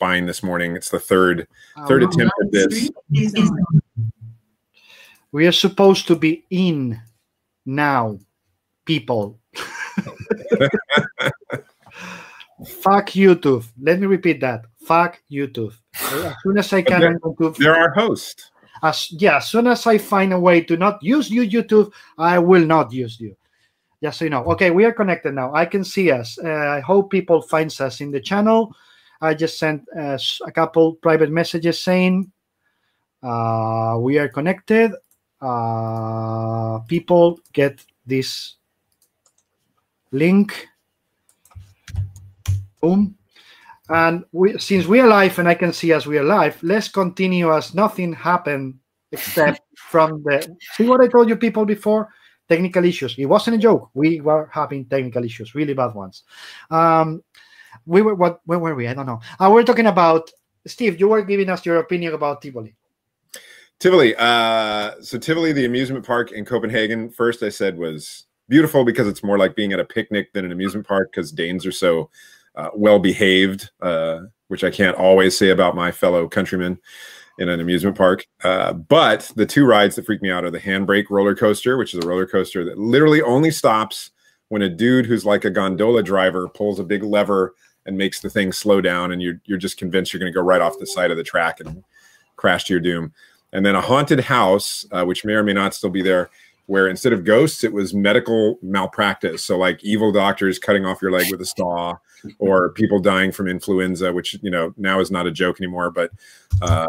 spine this morning. It's the third third attempt at this. We are supposed to be in now, people. Fuck YouTube. Let me repeat that. Fuck YouTube. As soon as I can, They're- I'm going to- They're our host. as yeah, as soon as I find a way to not use you, YouTube, I will not use you. Just so you know. Okay, we are connected now. I can see us. Uh, I hope people finds us in the channel. I just sent uh, a couple private messages saying uh, we are connected. Uh, people get this link. Boom. And we, since we are live and I can see us, we are live, let's continue as nothing happened except from the. See what I told you people before? Technical issues. It wasn't a joke. We were having technical issues, really bad ones. Um, we were what? Where were we? I don't know. Uh, we're talking about Steve. You were giving us your opinion about Tivoli. Tivoli. Uh, so Tivoli, the amusement park in Copenhagen, first I said was beautiful because it's more like being at a picnic than an amusement park because Danes are so uh, well behaved, uh, which I can't always say about my fellow countrymen in an amusement park. Uh, but the two rides that freak me out are the handbrake roller coaster, which is a roller coaster that literally only stops when a dude who's like a gondola driver pulls a big lever and makes the thing slow down, and you're you're just convinced you're going to go right off the side of the track and crash to your doom. And then a haunted house, uh, which may or may not still be there, where instead of ghosts, it was medical malpractice. So like evil doctors cutting off your leg with a saw, or people dying from influenza, which you know now is not a joke anymore. But uh,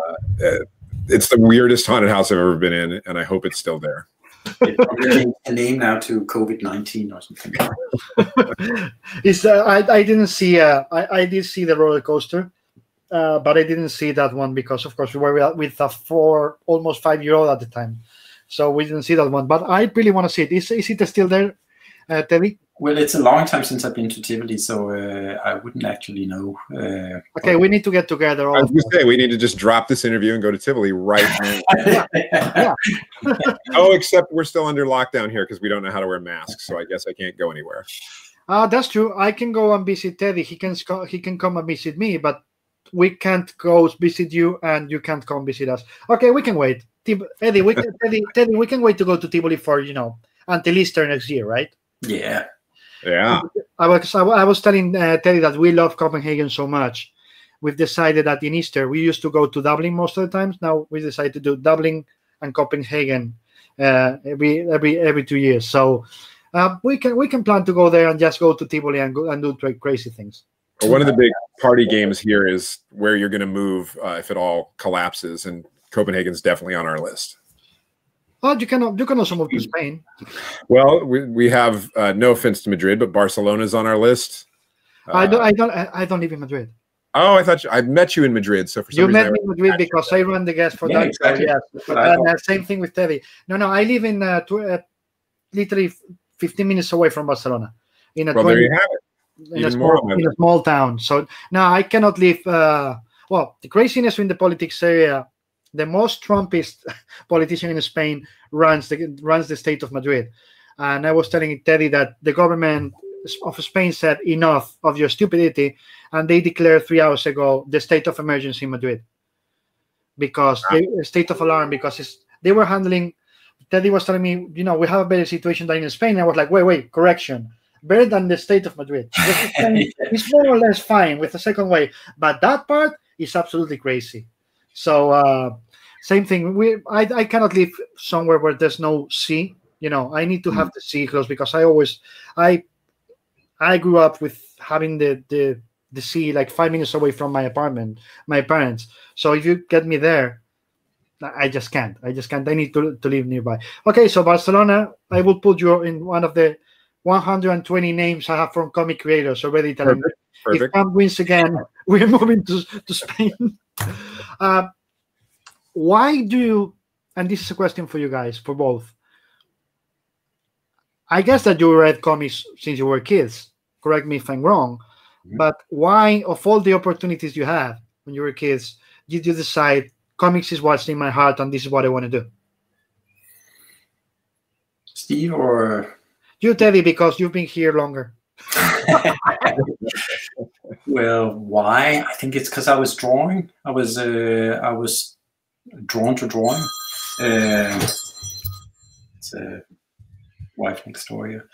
it's the weirdest haunted house I've ever been in, and I hope it's still there. The name now to COVID nineteen or something. Is uh, I I didn't see uh I, I did see the roller coaster, uh, but I didn't see that one because of course we were with a four almost five year old at the time, so we didn't see that one. But I really want to see it. Is is it still there, uh, Teddy? Well, it's a long time since I've been to Tivoli, so uh, I wouldn't actually know. Uh, Okay, we need to get together. All I was going to say we need to just drop this interview and go to Tivoli right now. yeah. oh, except we're still under lockdown here because we don't know how to wear masks. So I guess I can't go anywhere. Ah, that's true. I can go and visit Teddy. He can he can come and visit me, but we can't go visit you, and you can't come visit us. Okay, we can wait. Tib- Eddie, we can, Teddy, Teddy, we can wait to go to Tivoli for you know until Easter next year, right? yeah. Yeah. I was I was telling uh, Teddy that we love Copenhagen so much. We've decided that in Easter we used to go to Dublin most of the times. Now we decided to do Dublin and Copenhagen uh, every every every two years. So uh, we can we can plan to go there and just go to Tivoli and go and do crazy things. Well, one of the big party games here is where you're going to move uh, if it all collapses, and Copenhagen's definitely on our list. Oh, you cannot you can also move to Spain. Well, we, we have uh, no offense to Madrid, but Barcelona's on our list. I Uh, don't I don't I I don't live in Madrid. Oh, I thought you, I met you in Madrid. So for some You reason, met me in Madrid because I run the gas for Yeah, that. exactly. Yes. That's what I And uh, same thing with Teddy. No, no, I live in uh, tw- uh, literally 15 minutes away from Barcelona. In a well, 20 there you have it. in a, small, in a small town. So now I cannot live. Uh, well, the craziness in the politics area, the most Trumpist politician in Spain runs the runs the state of Madrid, and I was telling Teddy that the government of Spain said enough of your stupidity, and they declared three hours ago the state of emergency in Madrid because they, state of alarm because it's, they were handling. Teddy was telling me, you know, we have a better situation than in Spain. I was like, wait, wait, correction better than the state of Madrid. it's more or less fine with the second wave, but that part is absolutely crazy. So uh, same thing. We I, I cannot live somewhere where there's no sea. You know, I need to have the sea close because I always I I grew up with having the the the sea like five minutes away from my apartment, my parents. So if you get me there, I just can't. I just can't. I need to, to live nearby. Okay, so Barcelona, I will put you in one of the 120 names I have from comic creators already telling me Perfect. if Perfect. Trump wins again, we're moving to, to Spain. Uh, why do you, and this is a question for you guys, for both. I guess that you read comics since you were kids. Correct me if I'm wrong. Mhm. But why, of all the opportunities you had when you were kids, did you decide comics is what's in my heart and this is what I want to do? Steve or You, Teddy, because you've been here longer. Well, why? I think it's because I was drawing. I was uh, I was drawn to drawing. Uh, it's a wife next door here,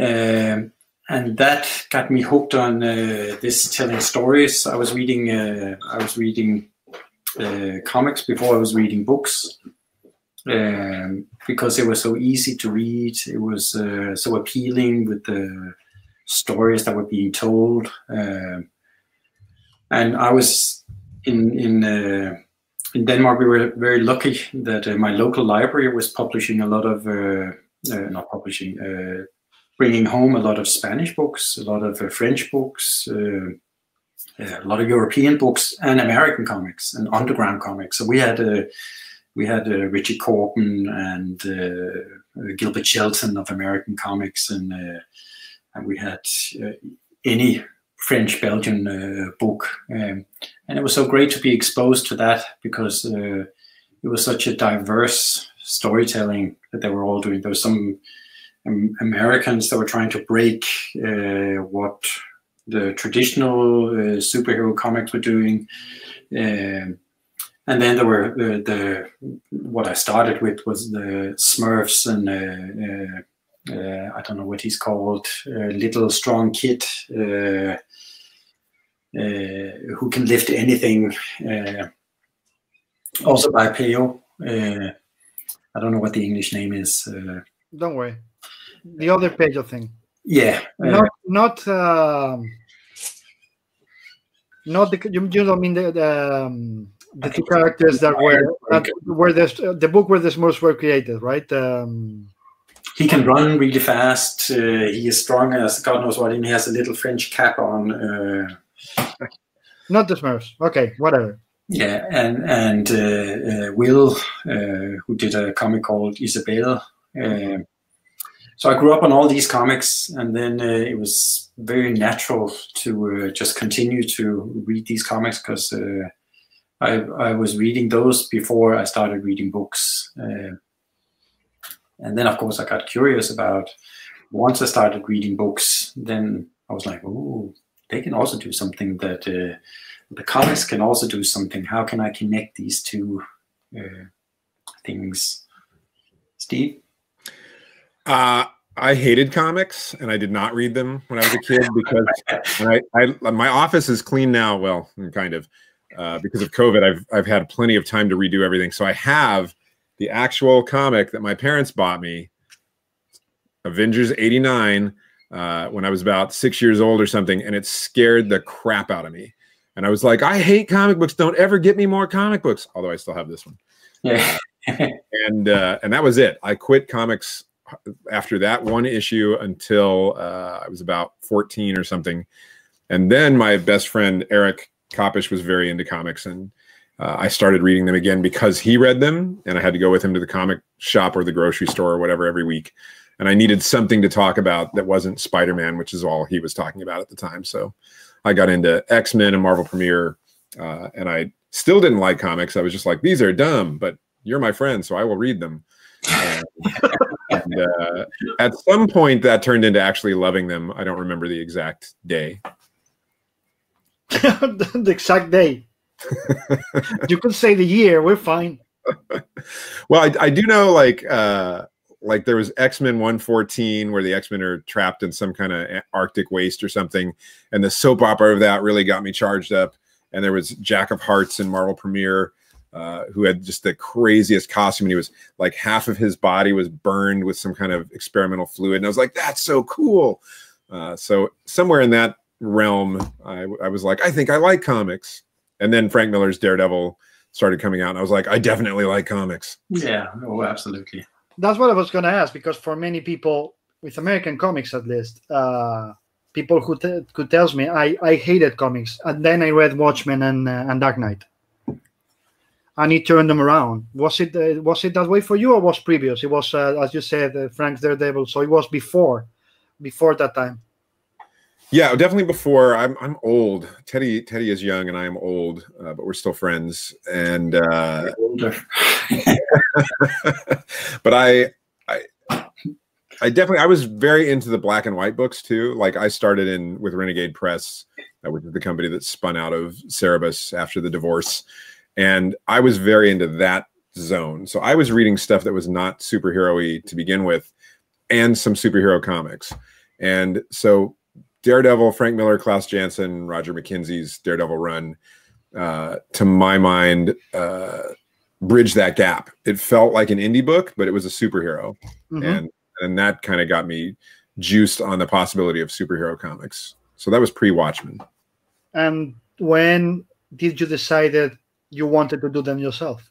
um, and that got me hooked on uh, this telling stories. I was reading uh, I was reading uh, comics before I was reading books. Um, because it was so easy to read, it was uh, so appealing with the stories that were being told. Uh, and I was in in uh, in Denmark. We were very lucky that uh, my local library was publishing a lot of uh, uh, not publishing, bringing home a lot of Spanish books, a lot of French books. a lot of European books and American comics and underground comics. So we had a we had uh, Richie Corbin and uh, Gilbert Shelton of American comics, and uh, and we had any French Belgian uh, book, um, and it was so great to be exposed to that because uh, it was such a diverse storytelling that they were all doing. There were some um, Americans that were trying to break uh, what the traditional uh, superhero comics were doing. Um, and then there were the, the, what I started with was the Smurfs and uh, uh, uh, I don't know what he's called, little strong kid uh, who can lift anything. Uh, also by Peyo. Uh, I don't know what the English name is. don't worry. The other Peyo thing. Yeah. not not um, not the you, you don't mean the, the um, the two characters that were that were the the book where the Smurfs were created, right? Um, he can run really fast. Uh, he is strong as God knows what, and he has a little French cap on. Uh, not the Smurfs. Okay, whatever. Yeah, and and uh, uh, Will, uh, who did a comic called Isabelle. Uh, so I grew up on all these comics, and then uh, it was very natural to uh, just continue to read these comics because I I was reading those before I started reading books. and then, of course, I got curious about. Once I started reading books, then I was like, "Oh, they can also do something that uh, the comics can also do something. How can I connect these two uh, things? Steve? Uh, I hated comics and I did not read them when I was a kid because I, I, my office is clean now. Well, kind of uh, because of COVID, I've, I've had plenty of time to redo everything. So I have the actual comic that my parents bought me, Avengers 89, uh, when I was about six years old or something, and it scared the crap out of me. And I was like, I hate comic books. Don't ever get me more comic books. Although I still have this one. Yeah. and uh, and that was it. I quit comics after that one issue until uh, I was about 14 or something. And then my best friend Eric Kopish was very into comics, and uh, I started reading them again because he read them, and I had to go with him to the comic shop or the grocery store or whatever every week and I needed something to talk about that wasn't Spider Man, which is all he was talking about at the time. So I got into X Men and Marvel Premiere, uh, and I still didn't like comics. I was just like, these are dumb, but you're my friend, so I will read them. and, and uh, at some point, that turned into actually loving them. I don't remember the exact day. the exact day. you can say the year. We're fine. well, I, I do know, like. Uh, like there was X-Men 114 where the X-Men are trapped in some kind of Arctic waste or something. And the soap opera of that really got me charged up. And there was Jack of Hearts in Marvel Premiere, uh, who had just the craziest costume. And he was like half of his body was burned with some kind of experimental fluid. And I was like, that's so cool. Uh, so somewhere in that realm, I, I was like, I think I like comics. And then Frank Miller's Daredevil started coming out. And I was like, I definitely like comics. Yeah, oh, absolutely that's what I was going to ask because for many people with American comics, at least, uh, people who t- who tells me I I hated comics, and then I read Watchmen and uh, and Dark Knight, and it turned them around. Was it uh, was it that way for you, or was previous? It was uh, as you said, uh, Frank's Daredevil. So it was before, before that time. Yeah, definitely before. I'm I'm old. Teddy Teddy is young and I am old, uh, but we're still friends. And uh, but I I I definitely I was very into the black and white books too. Like I started in with Renegade Press uh, which is the company that spun out of Cerebus after the divorce. And I was very into that zone. So I was reading stuff that was not superhero-y to begin with, and some superhero comics. And so Daredevil, Frank Miller, Klaus Janson, Roger McKenzie's Daredevil run, uh, to my mind, uh, bridged that gap. It felt like an indie book, but it was a superhero, mm-hmm. and and that kind of got me juiced on the possibility of superhero comics. So that was pre Watchmen. And when did you decide that you wanted to do them yourself?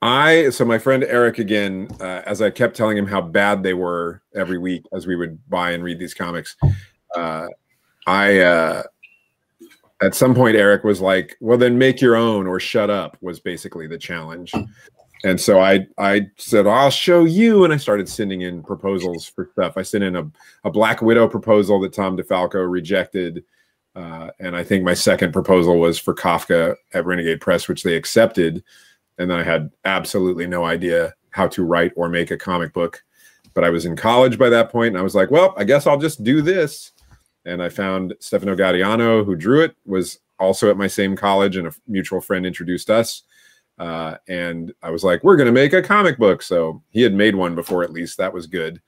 I so my friend Eric again, uh, as I kept telling him how bad they were every week as we would buy and read these comics, uh, I uh, at some point Eric was like, "Well, then make your own or shut up." Was basically the challenge, and so I I said, "I'll show you," and I started sending in proposals for stuff. I sent in a, a Black Widow proposal that Tom DeFalco rejected. Uh, and I think my second proposal was for Kafka at Renegade Press, which they accepted and then I had absolutely no idea how to write or make a comic book. But I was in college by that point, and I was like, well, I guess I'll just do this. And I found Stefano Gaudiano, who drew it, was also at my same college, and a mutual friend introduced us. Uh, and I was like, we're going to make a comic book. So he had made one before, at least. That was good.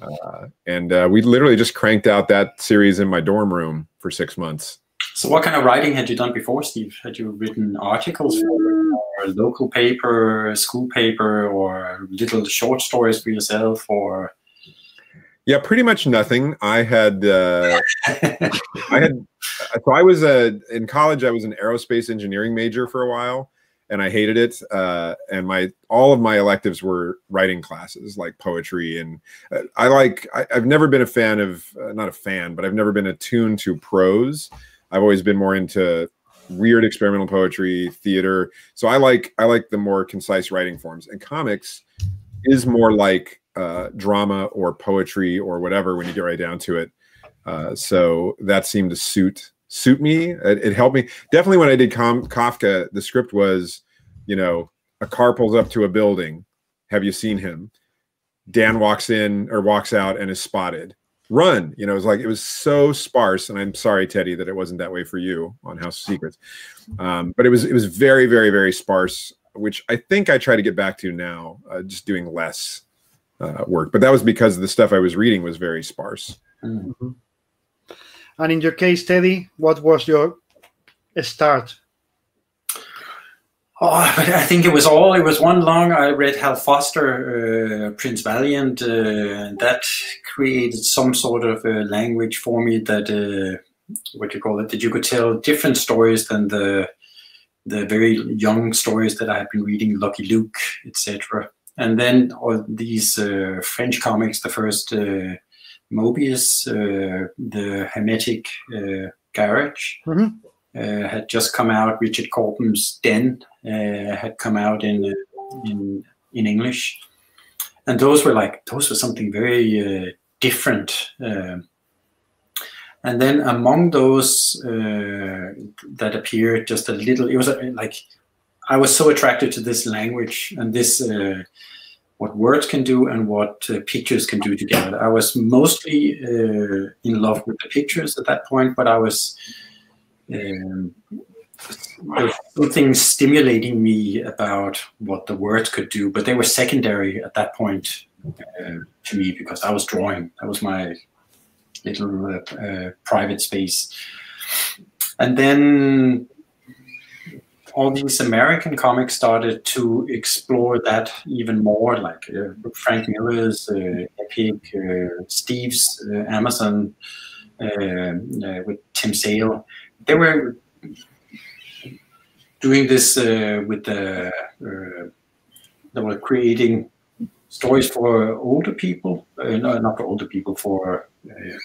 Uh, and uh, we literally just cranked out that series in my dorm room for six months. So, what kind of writing had you done before, Steve? Had you written articles for or local paper, school paper, or little short stories for yourself, or? Yeah, pretty much nothing. I had, uh, I had, so I was a, in college, I was an aerospace engineering major for a while and I hated it. Uh, and my, all of my electives were writing classes like poetry. And uh, I like, I, have never been a fan of, uh, not a fan, but I've never been attuned to prose. I've always been more into weird experimental poetry, theater. So I like I like the more concise writing forms. And comics is more like uh, drama or poetry or whatever when you get right down to it. Uh, so that seemed to suit suit me. It, it helped me definitely when I did Com- Kafka. The script was, you know, a car pulls up to a building. Have you seen him? Dan walks in or walks out and is spotted run. You know, it was like it was so sparse. And I'm sorry, Teddy, that it wasn't that way for you on House of Secrets. Um, but it was it was very, very, very sparse, which I think I try to get back to now, uh, just doing less uh, work. But that was because the stuff I was reading was very sparse. Mm-hmm. And in your case, Teddy, what was your start Oh, I think it was all. It was one long. I read Hal Foster, uh, Prince Valiant, uh, and that created some sort of a language for me that, uh, what you call it, that you could tell different stories than the the very young stories that I had been reading, Lucky Luke, etc. And then all these uh, French comics, the first uh, Moebius, uh, the Hermetic Garage. Mm-hmm. Had just come out. Richard Corbin's Den uh, had come out in uh, in in English, and those were like those were something very uh, different. and then among those that appeared, just a little, it was like I was so attracted to this language and this what words can do and what uh, pictures can do together. I was mostly uh, in love with the pictures at that point, but I was um, there something stimulating me about what the words could do, but they were secondary at that point uh, to me because I was drawing. That was my little uh, uh, private space. And then all these American comics started to explore that even more, like uh, Frank Miller's uh, Epic, uh, Steve's Amazon with Tim Sale. They were doing this uh, with the uh, they were creating stories for older people, uh, no, not for older people, for uh,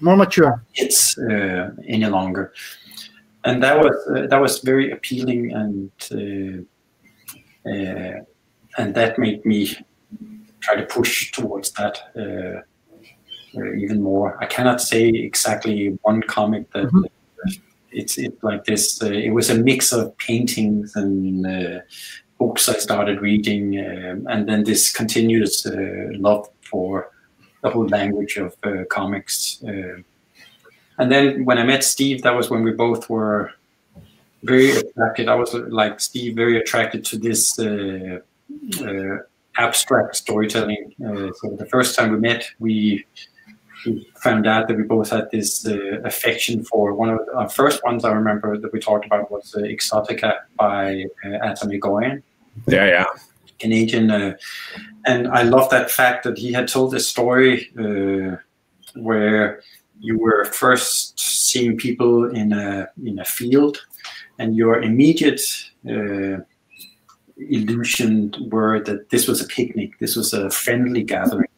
more mature. It's uh, any longer, and that was uh, that was very appealing, and and that made me try to push towards that even more. I cannot say exactly one comic that. Mm -hmm it's like this. Uh, it was a mix of paintings and uh, books I started reading, um, and then this continuous uh, love for the whole language of uh, comics. Uh, and then when I met Steve, that was when we both were very attracted. I was like Steve, very attracted to this abstract storytelling. So the first time we met, we, found out that we both had this uh, affection for one of our first ones. I remember that we talked about was uh, Exotica by uh, Atom Egoyan. Yeah, yeah. Canadian, and I love that fact that he had told this story where you were first seeing people in a in a field, and your immediate uh, illusion were that this was a picnic, this was a friendly gathering.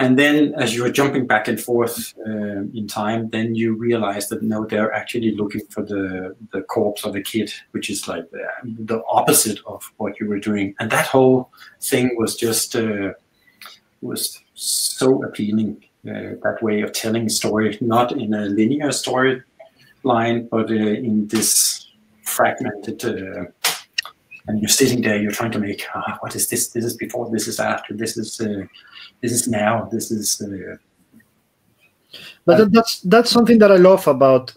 And then, as you're jumping back and forth uh, in time, then you realize that no, they're actually looking for the the corpse of the kid, which is like the, the opposite of what you were doing. And that whole thing was just uh, was so appealing uh, that way of telling a story, not in a linear story line but uh, in this fragmented. Uh, and you're sitting there, you're trying to make ah, what is this? This is before, this is after, this is this is now, this is. but that's that's something that I love about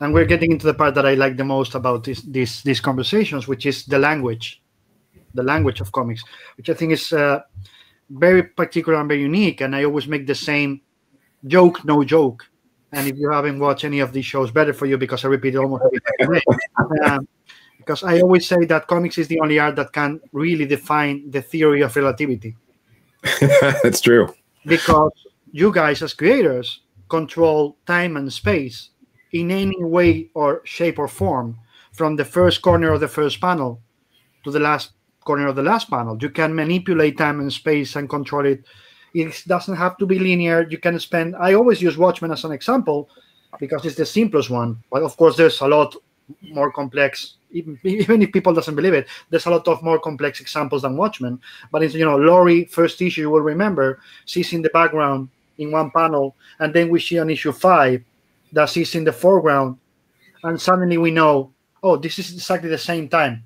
and we're getting into the part that I like the most about this, these these conversations, which is the language, the language of comics, which I think is uh, very particular and very unique. And I always make the same joke, no joke. And if you haven't watched any of these shows, better for you because I repeat it almost every time. um, because I always say that comics is the only art that can really define the theory of relativity. That's true. Because you guys, as creators, control time and space in any way or shape or form from the first corner of the first panel to the last corner of the last panel. You can manipulate time and space and control it. It doesn't have to be linear. You can spend. I always use Watchmen as an example because it's the simplest one. But of course, there's a lot more complex. Even, even if people doesn't believe it, there's a lot of more complex examples than Watchmen. But it's you know, Laurie first issue you will remember she's in the background in one panel, and then we see on issue five that she's in the foreground, and suddenly we know, oh, this is exactly the same time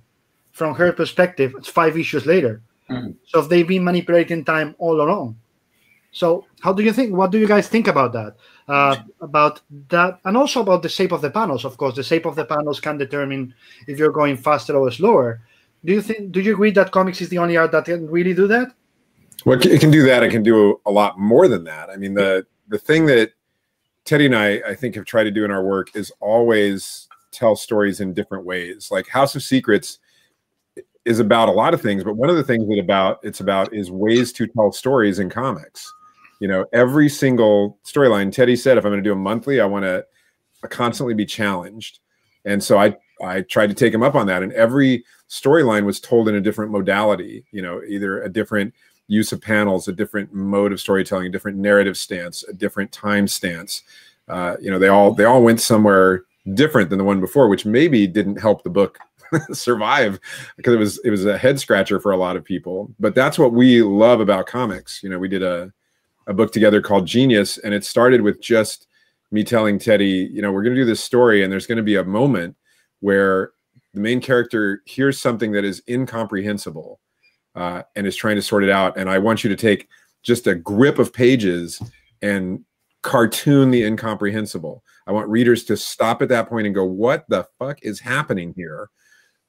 from her perspective, it's five issues later. Mm-hmm. So they've been manipulating time all along. So how do you think? What do you guys think about that? Uh, about that, and also about the shape of the panels. Of course, the shape of the panels can determine if you're going faster or slower. Do you think? Do you agree that comics is the only art that can really do that? Well, it can do that. It can do a lot more than that. I mean, the the thing that Teddy and I, I think, have tried to do in our work is always tell stories in different ways. Like House of Secrets is about a lot of things, but one of the things that about it's about is ways to tell stories in comics. You know, every single storyline. Teddy said, if I'm going to do a monthly, I want to constantly be challenged, and so I I tried to take him up on that. And every storyline was told in a different modality. You know, either a different use of panels, a different mode of storytelling, a different narrative stance, a different time stance. Uh, you know, they all they all went somewhere different than the one before, which maybe didn't help the book survive because it was it was a head scratcher for a lot of people. But that's what we love about comics. You know, we did a a book together called Genius, and it started with just me telling Teddy, you know, we're going to do this story, and there's going to be a moment where the main character hears something that is incomprehensible uh, and is trying to sort it out. And I want you to take just a grip of pages and cartoon the incomprehensible. I want readers to stop at that point and go, "What the fuck is happening here?"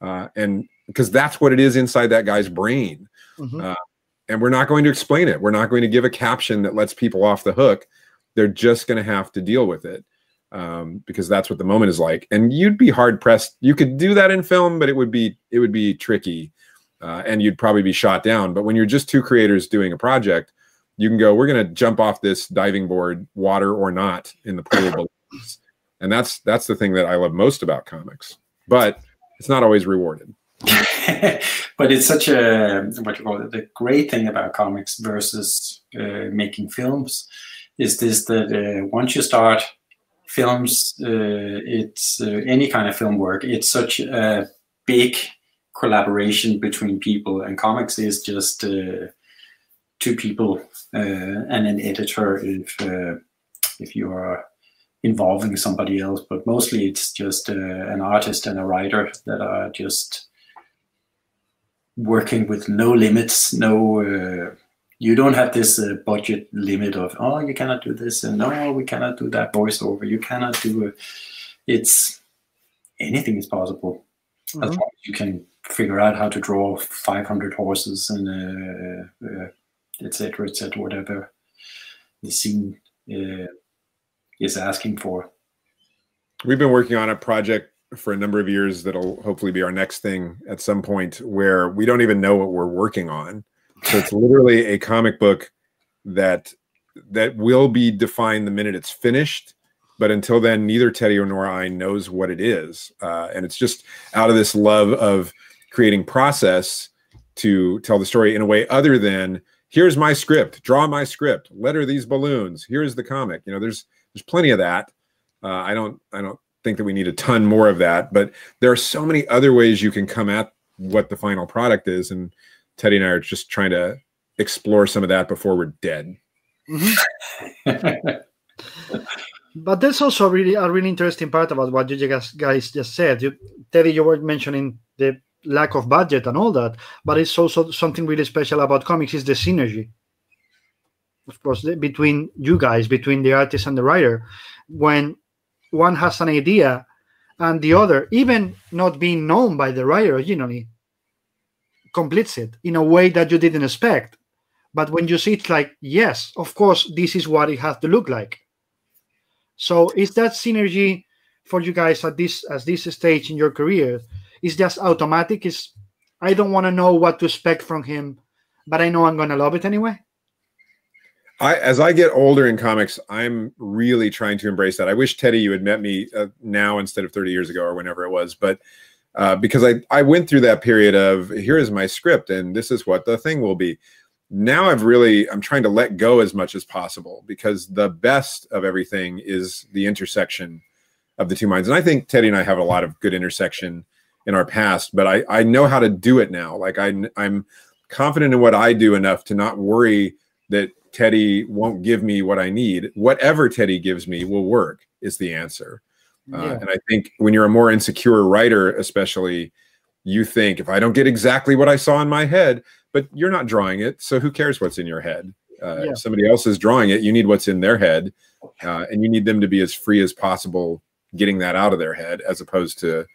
uh, and because that's what it is inside that guy's brain. Mm-hmm. Uh, and we're not going to explain it. We're not going to give a caption that lets people off the hook. They're just going to have to deal with it um, because that's what the moment is like. And you'd be hard pressed. You could do that in film, but it would be it would be tricky, uh, and you'd probably be shot down. But when you're just two creators doing a project, you can go. We're going to jump off this diving board, water or not, in the pool. and that's that's the thing that I love most about comics. But it's not always rewarded. but it's such a what you call it. The great thing about comics versus uh, making films is this that uh, once you start films, uh, it's uh, any kind of film work. It's such a big collaboration between people, and comics is just uh, two people uh, and an editor. If if you are involving somebody else, but mostly it's just an artist and a writer that are just working with no limits, no uh, you don't have this uh, budget limit of oh you cannot do this and no we cannot do that voiceover you cannot do it. It's anything is possible. Mm-hmm. as long as you can figure out how to draw 500 horses and uh, uh, etc etc whatever the scene uh, is asking for. We've been working on a project for a number of years that'll hopefully be our next thing at some point where we don't even know what we're working on so it's literally a comic book that that will be defined the minute it's finished. But until then, neither Teddy or nor I knows what it is, uh, and it's just out of this love of creating process to tell the story in a way other than here's my script, draw my script, letter these balloons, here's the comic. You know, there's there's plenty of that. Uh, I don't I don't think that we need a ton more of that, but there are so many other ways you can come at what the final product is, and Teddy and I are just trying to explore some of that before we're dead. Mm-hmm. but there's also really a really interesting part about what you guys just said. You, Teddy, you were mentioning the lack of budget and all that, but it's also something really special about comics is the synergy. Of course, between you guys, between the artist and the writer, when one has an idea and the other, even not being known by the writer originally, completes it in a way that you didn't expect. But when you see it, like, yes, of course, this is what it has to look like. So is that synergy for you guys at this at this stage in your career? Is just automatic? Is I don't want to know what to expect from him, but I know I'm gonna love it anyway. I, as I get older in comics, I'm really trying to embrace that. I wish Teddy, you had met me uh, now instead of 30 years ago or whenever it was. But uh, because I, I went through that period of here is my script and this is what the thing will be. Now I've really, I'm trying to let go as much as possible because the best of everything is the intersection of the two minds. And I think Teddy and I have a lot of good intersection in our past, but I, I know how to do it now. Like I, I'm confident in what I do enough to not worry that Teddy won't give me what I need. Whatever Teddy gives me will work is the answer. Uh, and I think when you're a more insecure writer, especially, you think if I don't get exactly what I saw in my head, but you're not drawing it, so who cares what's in your head? Uh, yeah. If somebody else is drawing it, you need what's in their head, uh, and you need them to be as free as possible getting that out of their head, as opposed to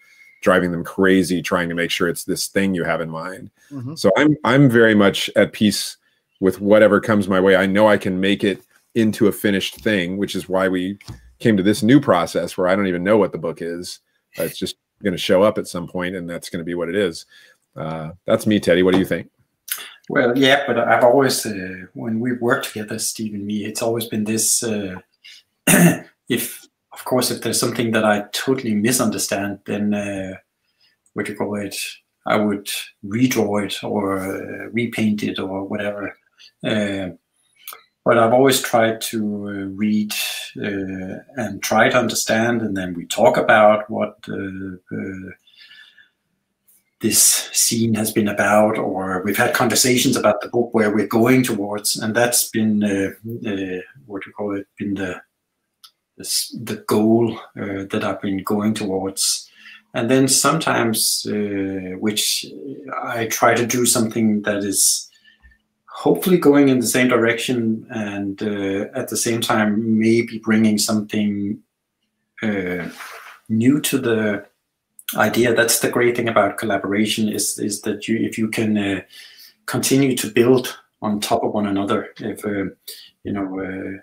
driving them crazy trying to make sure it's this thing you have in mind. Mm-hmm. So I'm I'm very much at peace with whatever comes my way. I know I can make it into a finished thing, which is why we came to this new process where I don't even know what the book is. Uh, it's just going to show up at some point, and that's going to be what it is. Uh, that's me, Teddy. What do you think? Well, yeah, but I've always, uh, when we work together, Steve and me, it's always been this. Uh, if, of course, if there's something that I totally misunderstand, then uh, what do you call it? I would redraw it or repaint it or whatever but I've always tried to uh, read uh, and try to understand, and then we talk about what uh, uh, this scene has been about, or we've had conversations about the book where we're going towards, and that's been uh, uh, what you call it, been the the goal that I've been going towards. And then sometimes, which I try to do something that is hopefully going in the same direction and uh, at the same time maybe bringing something uh, new to the idea. That's the great thing about collaboration is is that you if you can uh, continue to build on top of one another if uh, you know uh,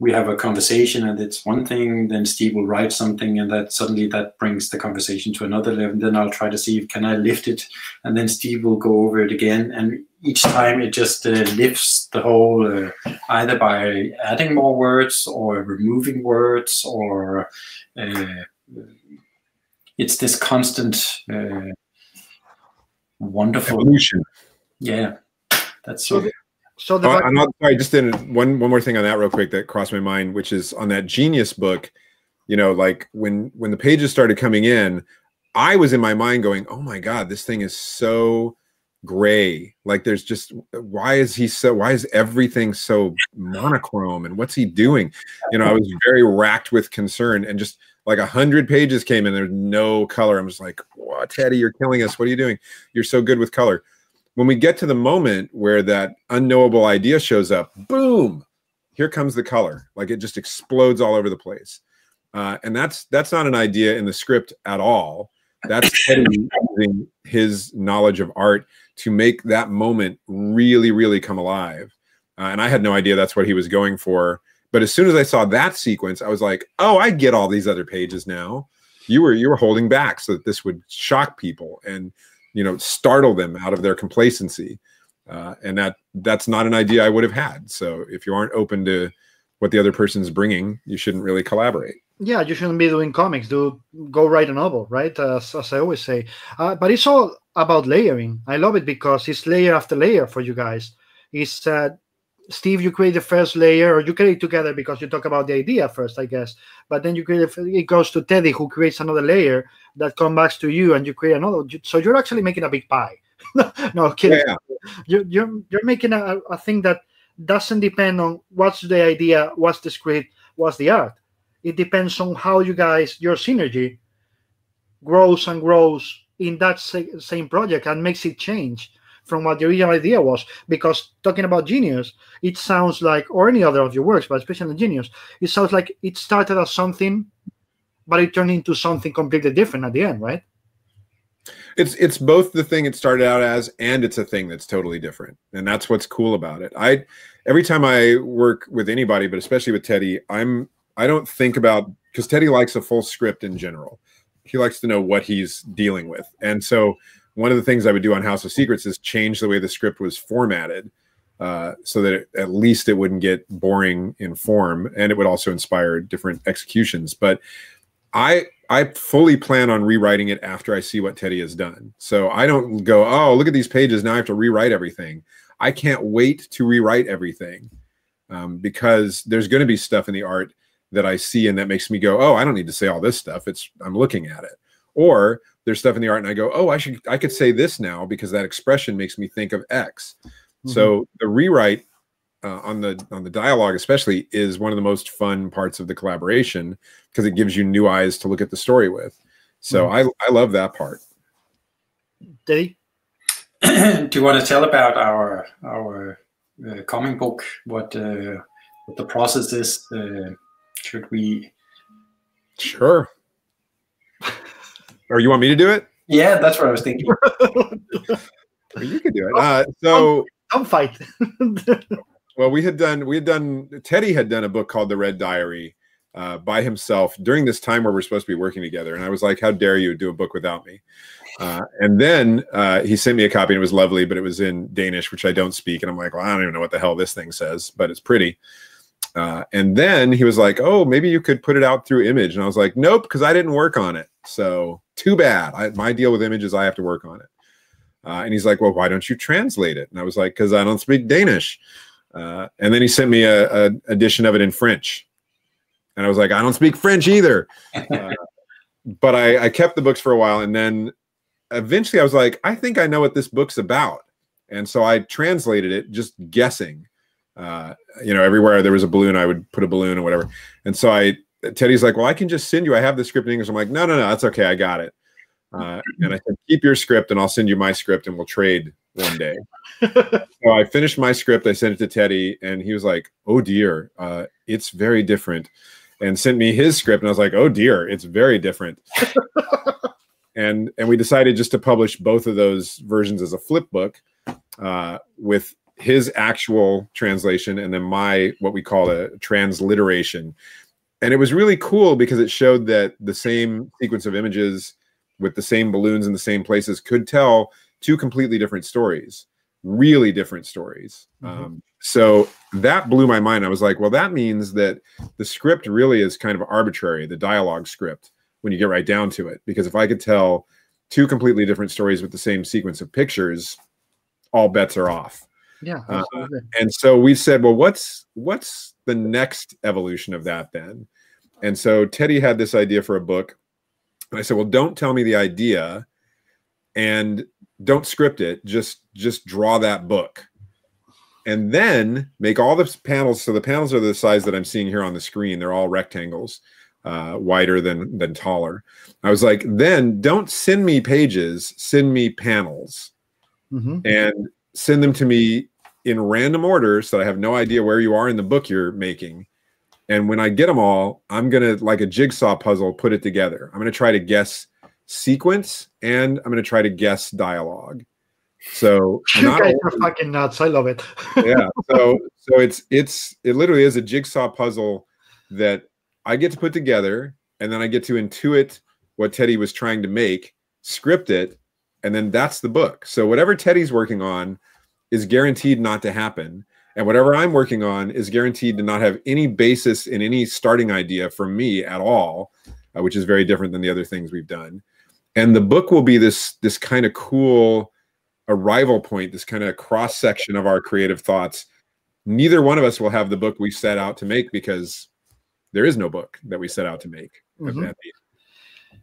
we have a conversation and it's one thing then steve will write something and that suddenly that brings the conversation to another level. And then i'll try to see if can i lift it? And then steve will go over it again. And each time it just uh, lifts the whole uh, either by adding more words or removing words or uh, it's this constant uh, wonderful evolution. Yeah that's so so the oh, I'm not sorry just in one one more thing on that real quick that crossed my mind which is on that genius book you know like when when the pages started coming in i was in my mind going oh my god this thing is so gray. Like there's just why is he so why is everything so monochrome and what's he doing? You know i was very racked with concern and just like a hundred pages came in there's no color. I'm just like what teddy? You're killing us. What are you doing? You're so good with color when we get to the moment where that unknowable idea shows up, boom, here comes the color. Like it just explodes all over the place. Uh, and that's that's not an idea in the script at all. That's using his knowledge of art to make that moment really, really come alive. Uh, and I had no idea that's what he was going for. But as soon as I saw that sequence, I was like, "Oh, I get all these other pages now." You were you were holding back so that this would shock people and you know startle them out of their complacency, uh, and that that's not an idea I would have had. So if you aren't open to what the other person's bringing, you shouldn't really collaborate. Yeah you shouldn't be doing comics. Do go write a novel right? As, as i always say. Uh, but it's all about layering. I love it because it's layer after layer for you guys. It's uh, steve you create the first layer or you create it together because you talk about the idea first i guess. But then you create it goes to teddy who creates another layer that comes back to you and you create another so you're actually making a big pie. No kidding. Yeah. you're, you're, you're making a, a thing that doesn't depend on what's the idea what's the script what's the art. It depends on how you guys your synergy grows and grows in that same project and makes it change from what the original idea was because talking about genius it sounds like or any other of your works but especially genius it sounds like it started as something but it turned into something completely different at the end right it's it's both the thing it started out as and it's a thing that's totally different and that's what's cool about it i every time i work with anybody but especially with teddy i'm I don't think about because Teddy likes a full script in general. He likes to know what he's dealing with. And so one of the things I would do on House of Secrets is change the way the script was formatted uh, so that it, at least it wouldn't get boring in form and it would also inspire different executions. But I I fully plan on rewriting it after I see what Teddy has done. So I don't go, oh, look at these pages. Now I have to rewrite everything. I can't wait to rewrite everything um, because there's going to be stuff in the art that I see and that makes me go, oh, I don't need to say all this stuff. It's I'm looking at it. Or there's stuff in the art and I go, oh, I should I could say this now because that expression makes me think of X. Mm-hmm. So the rewrite uh, on the on the dialogue especially is one of the most fun parts of the collaboration because it gives you new eyes to look at the story with. So mm-hmm. I I love that part. Dave, do you want to tell about our our uh, comic book? What uh, what the process is? Uh, should we? Sure. Or you want me to do it? Yeah, that's what I was thinking. you can do it. Uh, so I'm fight. well, we had done we had done Teddy had done a book called The Red Diary uh, by himself during this time where we're supposed to be working together, and I was like, "How dare you do a book without me?" Uh, and then uh, he sent me a copy, and it was lovely, but it was in Danish, which I don't speak, and I'm like, "Well, I don't even know what the hell this thing says, but it's pretty." Uh, and then he was like, "Oh, maybe you could put it out through Image." And I was like, "Nope, because I didn't work on it. So too bad. I, my deal with Image is I have to work on it." Uh, and he's like, "Well, why don't you translate it?" And I was like, "Because I don't speak Danish." Uh, and then he sent me a, a, edition of it in French, and I was like, "I don't speak French either." Uh, but I, I kept the books for a while, and then eventually I was like, "I think I know what this book's about," and so I translated it, just guessing uh, you know, everywhere there was a balloon, I would put a balloon or whatever. And so I, Teddy's like, well, I can just send you. I have the script in English. I'm like, no, no, no, that's okay. I got it. Uh, and I said, keep your script, and I'll send you my script, and we'll trade one day. so I finished my script. I sent it to Teddy, and he was like, oh dear, uh, it's very different. And sent me his script, and I was like, oh dear, it's very different. and and we decided just to publish both of those versions as a flip book uh, with his actual translation and then my what we call a transliteration and it was really cool because it showed that the same sequence of images with the same balloons in the same places could tell two completely different stories really different stories. Mm-hmm. um, so that blew my mind. I was like well that means that the script really is kind of arbitrary the dialogue script when you get right down to it. Because if i could tell two completely different stories with the same sequence of pictures all bets are off yeah. Uh, and so we said, well, what's what's the next evolution of that then? And so Teddy had this idea for a book. And I said, well, don't tell me the idea and don't script it. Just just draw that book. And then make all the panels. So the panels are the size that I'm seeing here on the screen. They're all rectangles, uh, wider than than taller. I was like, then don't send me pages, send me panels Mhm. and send them to me in random order so that I have no idea where you are in the book you're making. And when I get them all, I'm going to, like a jigsaw puzzle, put it together. I'm going to try to guess sequence and I'm going to try to guess dialogue. So, You guys are fucking nuts. I love it. yeah so so it's it's it literally is a jigsaw puzzle that i get to put together and then i get to intuit what teddy was trying to make script it and then that's the book so whatever teddy's working on is guaranteed not to happen and whatever i'm working on is guaranteed to not have any basis in any starting idea from me at all uh, which is very different than the other things we've done and the book will be this this kind of cool arrival point, this kind of cross section of our creative thoughts. Neither one of us will have the book we set out to make because there is no book that we set out to make. at Mhm.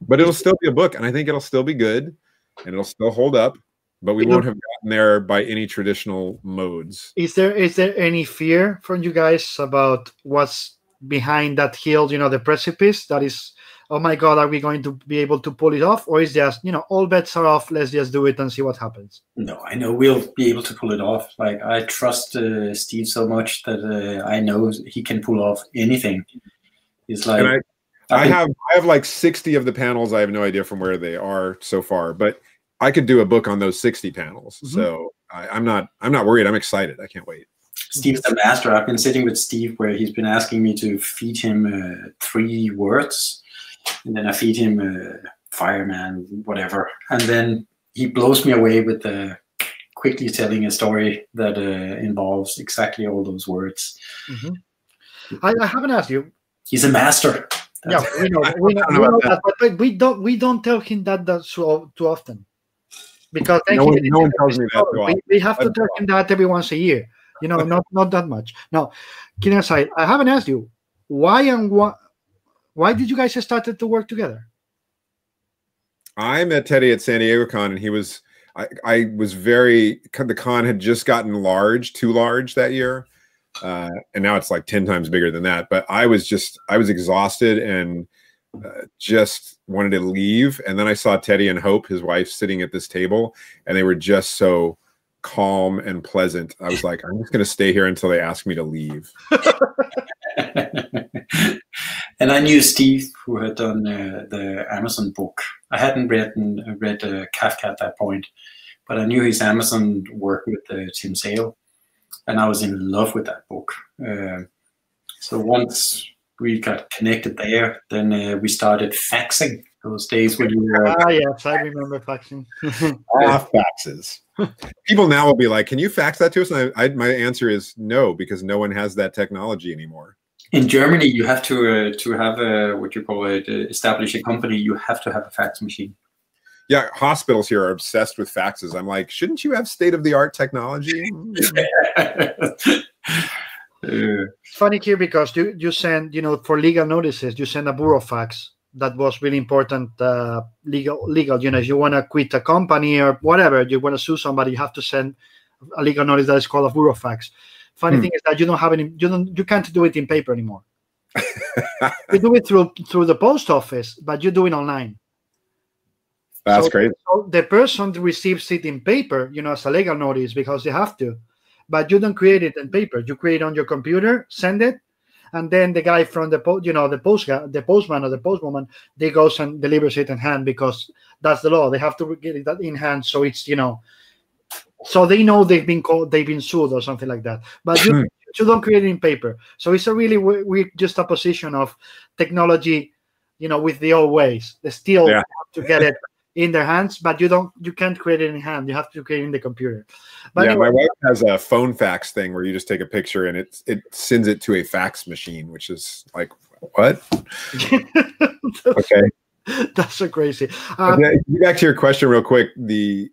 But it'll still be a book, and I think it'll still be good, and it'll still hold up. But we You won't know- have gotten there by any traditional modes. Is there is there any fear from you guys about what's behind that hill? You know, the precipice that is. Oh my God, are we going to be able to pull it off, or is just you know all bets are off? Let's just do it and see what happens. No, I know we'll be able to pull it off. Like I trust uh, Steve so much that uh, I know he can pull off anything. He's like, And I, I've I have I have like 60 of the panels. I have no idea from where they are so far, but I could do a book on those 60 panels. Mhm. So I, I'm not I'm not worried. I'm excited. I can't wait. Steve's the master. I've been sitting with Steve where he's been asking me to feed him uh, three words, and then I feed him uh, fireman, whatever, and then he blows me away with uh, quickly telling a story that uh, involves exactly all those words. Mhm. I, I haven't asked you. He's a master. Yeah, we know, we know, don't we know know that, but, but we don't we don't tell him that, that so too often because No one- no one tells me that we, we have to tell him that every once a year. You know, not not that much. No, kidding aside, I haven't asked you why and what why did you guys started to work together? I met Teddy at San Diego Con, and he was. I, I was very. The con had just gotten large, too large that year, uh, and now it's like ten times bigger than that. But I was just, I was exhausted and uh, just wanted to leave. And then I saw Teddy and Hope, his wife, sitting at this table, and they were just so calm and pleasant. I was like, I'm just going to stay here until they ask me to leave. and I knew Steve, who had done uh, the Amazon book. I hadn't read read uh, Kafka at that point, but I knew his Amazon work with uh, Tim Sale, and I was in love with that book. Uh, so once we got connected there, then uh, we started faxing. Those days when you were Ah, yes, I remember faxing. Ah, faxes. People now will be like, "Can you fax that to us?" And I, I, my answer is no, because no one has that technology anymore. in Germany, you have to uh, to have a what you call it, uh, establish a company. You have to have a fax machine. Yeah, hospitals here are obsessed with faxes. I'm like, shouldn't you have state of the art technology? It's funny here because you you send you know for legal notices you send a bureau fax that was really important uh, legal legal you know if you want to quit a company or whatever you want to sue somebody you have to send a legal notice that is called a bureau fax. Funny Hmm. thing is that you don't have any you don't you can't do it in paper anymore. You do it through through the post office but you do it online. That's So- crazy. so the person receives it in paper you know as a legal notice because they have to but you don't create it in paper. You create it on your computer send it and then the guy from the po- you know the post the postman or the postwoman they goes and delivers it in hand because that's the law. They have to get it in hand so it's you know so they know they've been called they've been sued or something like that. But you, hmm. you don't create it in paper. So it's a really we we just a position of technology you know with the old ways. They still Yeah. have to get it in their hands but you don't you can't create it in hand you have to create it in the computer but yeah, anyway, my wife has a phone fax thing where you just take a picture and it it sends it to a fax machine, which is like what? Okay. that's so crazy um, Okay, back to your question real quick. The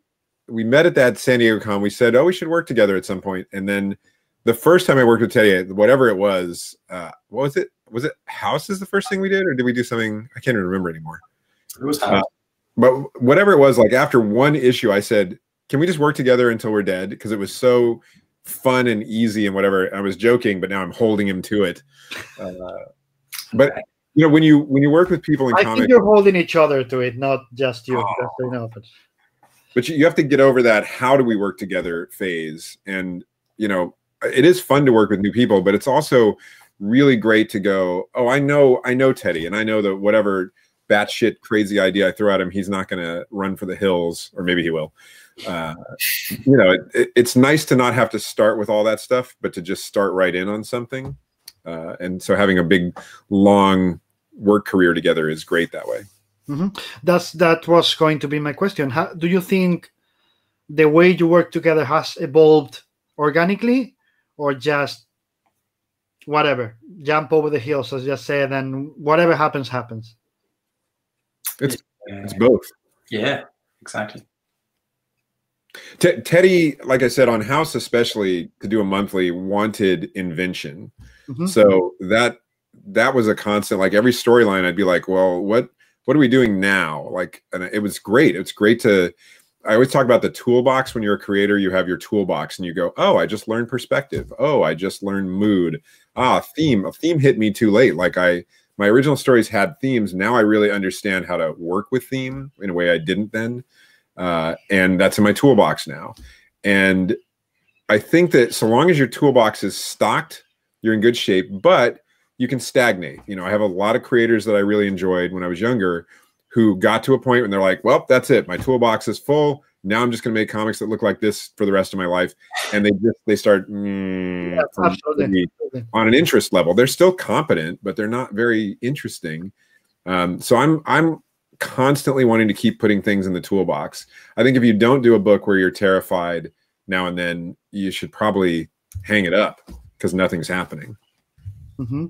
we met at that San Diego con. We said, oh, we should work together at some point. And then the first time I worked with Teddy, whatever it was, uh, what was it? Was it House is the first thing we did, or did we do something? I can't even remember anymore. it was Uh, But whatever it was, like after one issue, I said, "Can we just work together until we're dead?" Because it was so fun and easy and whatever. I was joking, but now I'm holding him to it. Uh, but you know, when you when you work with people in i comics, think you're holding each other to it not just you Oh. just you know but but you, you have to get over that how do we work together phase and you know it is fun to work with new people but it's also really great to go oh i know i know teddy and i know that whatever batshit crazy idea i throw at him he's not going to run for the hills or maybe he will uh, you know it, it, it's nice to not have to start with all that stuff but to just start right in on something uh, and so having a big long work career together is great that way Mm-hmm. That's that was going to be my question. How do you think the way you work together has evolved organically, or just whatever jump over the hills, as just said, and whatever happens happens? It's it's both. Yeah, exactly. T- Teddy, like I said, on House especially to do a monthly, wanted invention. Mm-hmm. So that that was a constant. Like every storyline, I'd be like, "Well, what what are we doing now? Like, and it was great. It's great to. I always talk about the toolbox. When you're a creator, you have your toolbox, and you go, "Oh, I just learned perspective. Oh, I just learned mood. Ah, theme. A theme hit me too late. Like I, my original stories had themes. Now I really understand how to work with theme in a way I didn't then, uh, and that's in my toolbox now. And I think that so long as your toolbox is stocked, you're in good shape. But you can stagnate. You know, I have a lot of creators that I really enjoyed when I was younger who got to a point when they're like, well, that's it. My toolbox is full. Now I'm just going to make comics that look like this for the rest of my life. And they just, they start mm, yeah, on an interest level. They're still competent, but they're not very interesting. Um, so I'm, I'm constantly wanting to keep putting things in the toolbox. I think if you don't do a book where you're terrified now and then, you should probably hang it up because nothing's happening. Mm-hmm.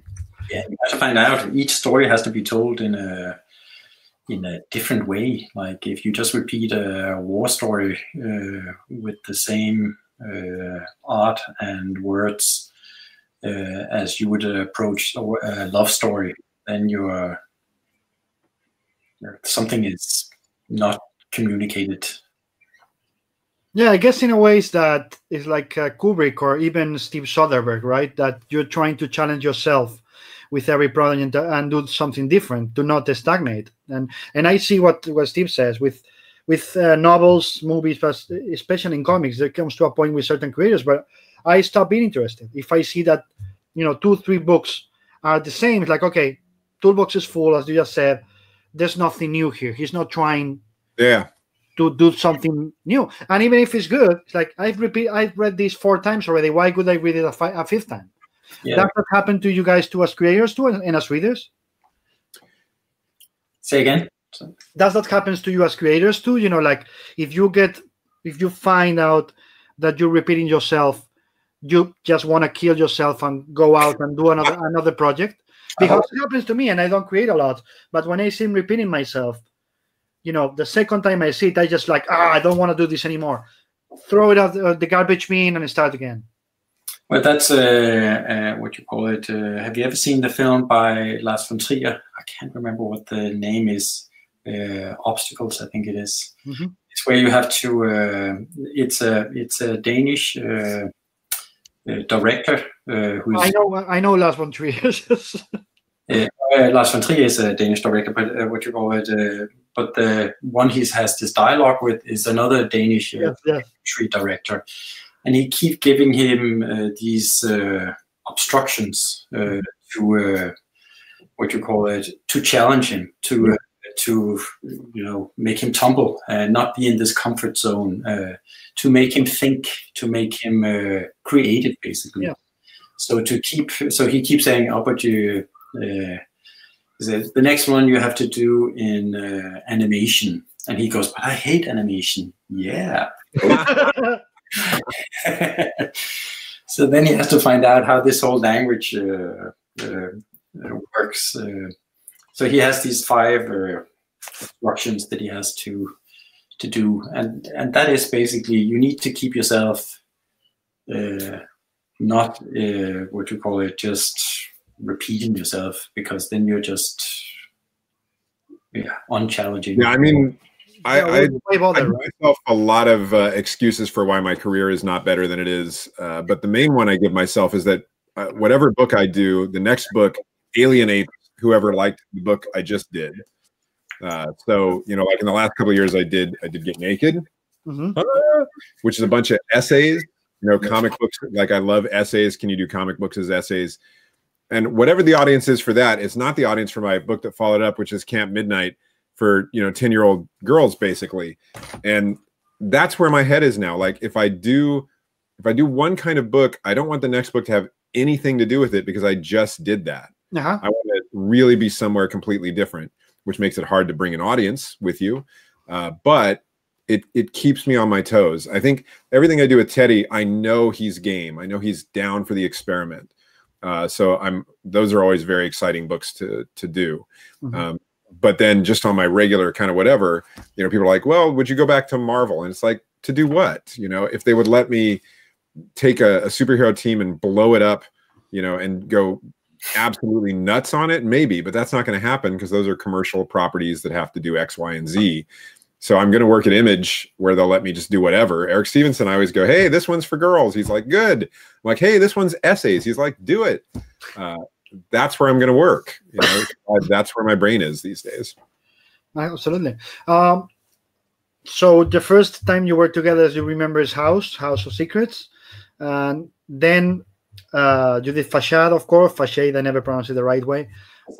Yeah, you have to find out. Each story has to be told in a in a different way. Like if you just repeat a war story uh, with the same uh, art and words uh, as you would approach a love story, then you're something is not communicated yeah, I guess in a ways that is like uh, Kubrick or even Steve Soderbergh, right? That you're trying to challenge yourself with every project and do something different, do not stagnate. And and I see what what Steve says with with uh, novels, movies, but especially in comics, there comes to a point with certain creators where I stop being interested. If I see that, you know, two three books are the same, it's like okay, toolbox is full, as you just said. There's nothing new here. He's not trying. Yeah to do something new. And even if it's good, it's like I've repeat, I've read this four times already. Why would I read it a, fi- a fifth time? Yeah. Does that happen to you guys too as creators too and as readers? Say again. Does that happens to you as creators too? You know, like if you get if you find out that you're repeating yourself, you just want to kill yourself and go out and do another another project. Because uh-huh. it happens to me and I don't create a lot. But when I see repeating myself, you know, the second time I see it, I just like, ah, I don't want to do this anymore. Throw it out the, the garbage bin and start again. Well, that's uh, uh, what you call it. Uh, have you ever seen the film by Lars von Trier? I can't remember what the name is. Uh, Obstacles, I think it is. Mm-hmm. It's where you have to. Uh, it's a it's a Danish uh, director who's. I know. I know Lars von Trier. Lars von Trier is a Danish director, but what you call it but the one he has this dialogue with is another Danish uh, yes, yes. director, and he keep giving him uh, these uh, obstructions uh, to uh, what you call it to challenge him to uh, to you know make him tumble and not be in this comfort zone to make him think to make him creative basically. Yeah. So to keep so he keeps saying, "Oh, but you." the next one you have to do in uh, animation. And he goes, but I hate animation. Yeah. so then he has to find out how this whole language uh, uh, works. Uh, so he has these five uh, instructions that he has to to do, and and that is basically you need to keep yourself uh, not what you call it just repeating yourself because then you're just yeah unchallenging. Yeah, I mean, I, I, I give myself a lot of uh, excuses for why my career is not better than it is, uh, but the main one I give myself is that uh, whatever book I do, the next book alienates whoever liked the book I just did. Uh, so you know, like in the last couple years, I did I did get naked. Mhm. Ah, which is a bunch of essays. You know, comic books. Like I love essays. Can you do comic books as essays? And whatever the audience is for that, it's not the audience for my book that followed up, which is Camp Midnight for you know ten year old girls basically. And that's where my head is now. Like if I do, if I do one kind of book, I don't want the next book to have anything to do with it because I just did that. Uh-huh. I want to really be somewhere completely different, which makes it hard to bring an audience with you. Uh, but it it keeps me on my toes. I think everything I do with Teddy, I know he's game. I know he's down for the experiment. Uh, so I'm those are always very exciting books to to do. Mhm. Um, but then just on my regular kind of whatever, you know, people are like, "Well, would you go back to Marvel?" And it's like, to do what? You know, if they would let me take a, a superhero team and blow it up, you know, and go absolutely nuts on it, maybe, but that's not going to happen because those are commercial properties that have to do X, Y, and Z. So I'm going to work at Image where they'll let me just do whatever. Eric Stephenson, I always go, "Hey, this one's for girls." He's like, "Good." I'm like, "Hey, this one's essays." He's like, "Do it." Uh, that's where I'm going to work. You know, Uh, that's where my brain is these days. Absolutely. Um, so the first time you were together, as you remember, is House, House of Secrets, and then uh, you did Fashad, of course. Fashade, I never pronounce it the right way.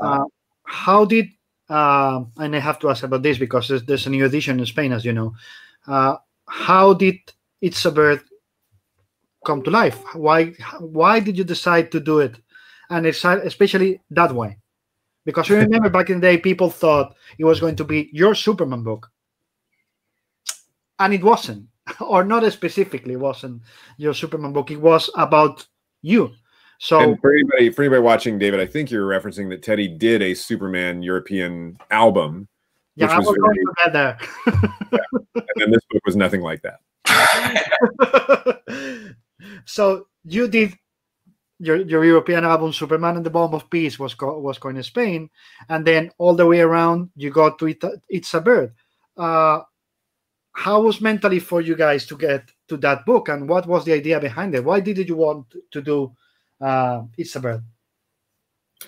Uh, how did uh, and I have to ask about this because there's, there's a new edition in Spain, as you know. Uh, how did It's a Bird come to life? Why why did you decide to do it, and it's, especially that way? Because you remember back in the day, people thought it was going to be your Superman book, and it wasn't, or not specifically, wasn't your Superman book. It was about you. So and for anybody, for anybody watching, David, I think you're referencing that Teddy did a Superman European album, yeah, I was was going get there. and then this book was nothing like that. so you did your, your European album Superman and the Bomb of Peace was co- was going to Spain, and then all the way around you got to it, It's a Bird. Uh, how was mentally for you guys to get to that book, and what was the idea behind it? Why did you want to do uh, It's a Bird?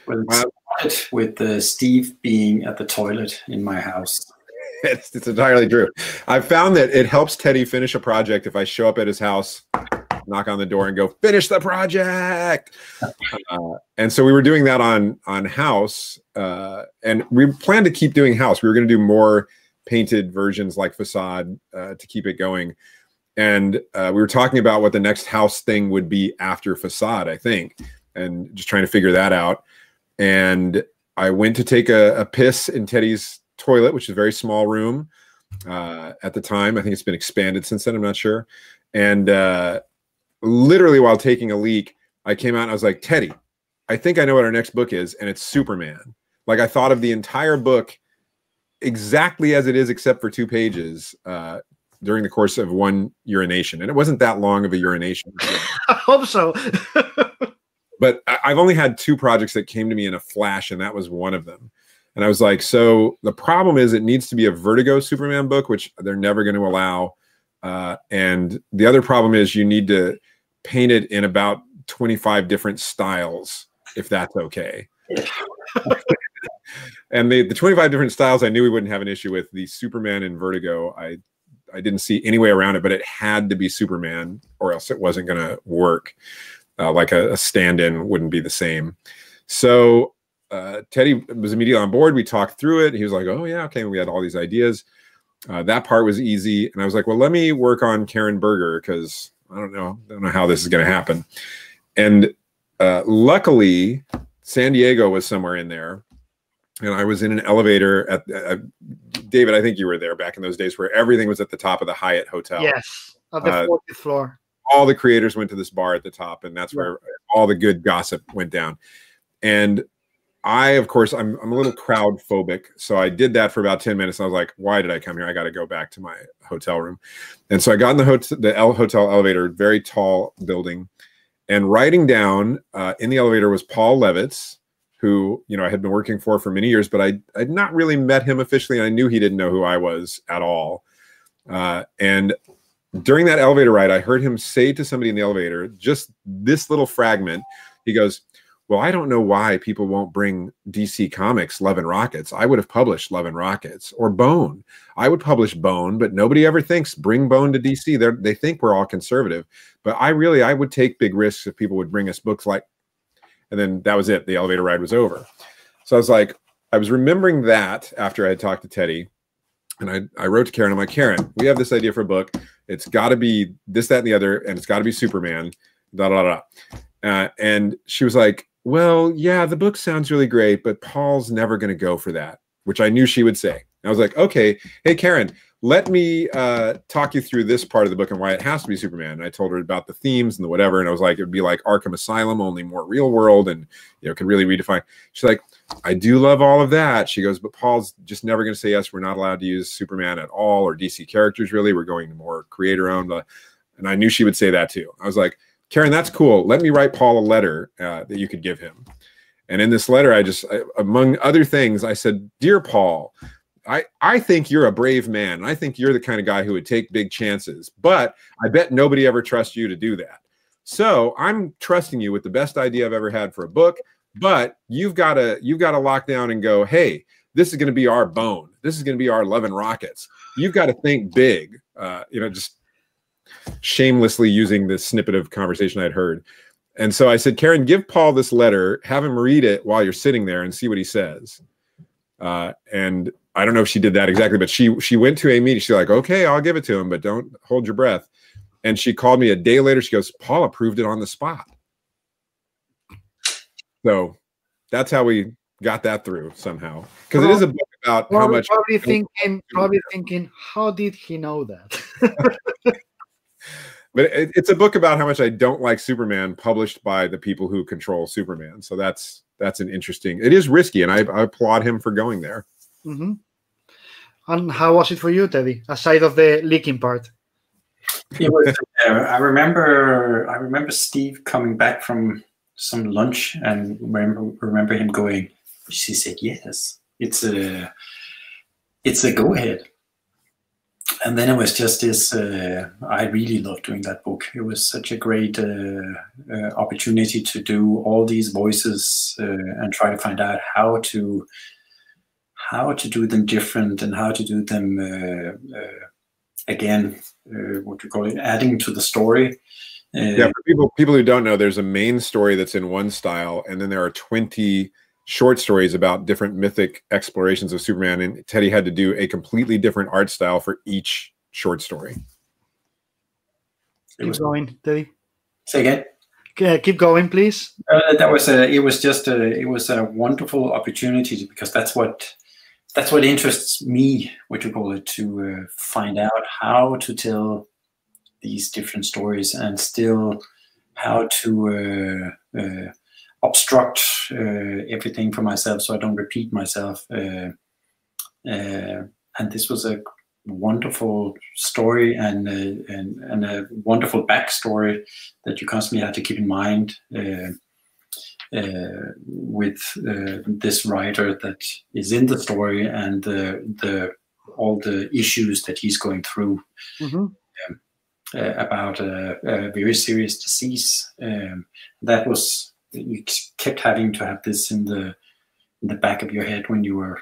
Well, it started with uh, Steve being at the toilet in my house. It's, it's entirely true. I've found that it helps Teddy finish a project if I show up at his house, knock on the door, and go finish the project. Uh, and so we were doing that on on House, uh, and we planned to keep doing House. We were going to do more painted versions like Facade uh, to keep it going. And uh, we were talking about what the next House thing would be after Facade, I think, and just trying to figure that out. And I went to take a, a piss in Teddy's toilet, which is a very small room uh, at the time. I think it's been expanded since then. I'm not sure. And uh, literally, while taking a leak, I came out and I was like, Teddy, I think I know what our next book is, and it's Superman. Like I thought of the entire book exactly as it is, except for two pages uh, during the course of one urination, and it wasn't that long of a urination. I hope so. but I- I've only had two projects that came to me in a flash, and that was one of them. And I was like, so the problem is it needs to be a Vertigo Superman book, which they're never going to allow. Uh, and the other problem is you need to paint it in about 25 different styles, if that's okay. and the, the 25 different styles, I knew we wouldn't have an issue with. The Superman and Vertigo, I I didn't see any way around it, but it had to be Superman, or else it wasn't going to work. Uh, like a, a stand-in wouldn't be the same. So uh, Teddy was immediately on board. We talked through it. He was like, "Oh yeah, okay." We had all these ideas. Uh, that part was easy, and I was like, "Well, let me work on Karen Berger because I don't know, don't know how this is going to happen." And uh, luckily, San Diego was somewhere in there, and I was in an elevator at uh, David. I think you were there back in those days where everything was at the top of the Hyatt Hotel yes, at the Uh, 40th floor. all the creators went to this bar at the top, and that's Yeah. where all the good gossip went down. And I, of course, I'm I'm a little crowd phobic, so I did that for about ten minutes. And I was like, "Why did I come here? I got to go back to my hotel room." And so I got in the hotel, the L hotel elevator, very tall building, and riding down uh, in the elevator was Paul Levitz, who you know I had been working for for many years, but I I'd not really met him officially. And I knew he didn't know who I was at all. Uh, and during that elevator ride, I heard him say to somebody in the elevator, just this little fragment. He goes, well, I don't know why people won't bring DC Comics Love and Rockets. I would have published Love and Rockets or Bone. I would publish Bone, but nobody ever thinks bring Bone to DC. They they think we're all conservative, but I really I would take big risks if people would bring us books like. And then that was it. The elevator ride was over. So I was like, I was remembering that after I had talked to Teddy, and I I wrote to Karen. I'm like, Karen, we have this idea for a book. It's got to be this, that, and the other, and it's got to be Superman. Da da da. Uh, and she was like, well, yeah, the book sounds really great, but Paul's never going to go for that, which I knew she would say. I was like, okay, hey, Karen, let me uh, talk you through this part of the book and why it has to be Superman. And I told her about the themes and the whatever. And I was like, it would be like Arkham Asylum, only more real world and, you know, can really redefine. She's like, I do love all of that. She goes, but Paul's just never going to say yes. We're not allowed to use Superman at all or DC characters, really. We're going to more creator owned. And I knew she would say that too. I was like, Karen, that's cool. Let me write Paul a letter uh, that you could give him. And in this letter, I just, I, among other things, I said, Dear Paul, I, I think you're a brave man. I think you're the kind of guy who would take big chances, but I bet nobody ever trusts you to do that. So I'm trusting you with the best idea I've ever had for a book, but you've got to you've got to lock down and go, hey, this is going to be our bone. This is going to be our love and rockets. You've got to think big. Uh, you know, just shamelessly using this snippet of conversation I'd heard. And so I said, Karen, give Paul this letter, have him read it while you're sitting there and see what he says. Uh, and I don't know if she did that exactly, but she she went to a meeting. She's like, okay, I'll give it to him, but don't hold your breath. And she called me a day later. She goes, Paul approved it on the spot. So that's how we got that through somehow. Because well, it is a book about probably, how much probably thinking, probably thinking, how did he know that? but it, it's a book about how much I don't like Superman, published by the people who control Superman. So that's that's an interesting. It is risky, and I, I applaud him for going there. Mm-hmm. And how was it for you, Teddy? Aside of the leaking part. It was, uh, I remember. I remember Steve coming back from some lunch, and remember remember him going. She said, "Yes, it's a, it's a go ahead." And then it was just this uh, i really loved doing that book. It was such a great uh, uh, opportunity to do all these voices uh, and try to find out how to how to do them different and how to do them uh, uh, again what you call it adding to the story. Yeah for people people who don't know there's a main story that's in one style and then there are 20 short stories about different mythic explorations of Superman, and Teddy had to do a completely different art style for each short story. Keep going, Teddy. Say again. Okay, keep going, please. Uh, that was a. It was just a. It was a wonderful opportunity because that's what. That's what interests me. What you call it to uh, find out how to tell these different stories and still how to uh, uh obstruct uh, everything for myself so I don't repeat myself. Uh, uh, and this was a wonderful story and, and, and a wonderful backstory that you constantly have to keep in mind. Uh, with uh, this writer that is in the story and the the all the issues that he's going through mm-hmm. um, uh, about a, a, very serious disease. Um, that was you kept having to have this in the in the back of your head when you were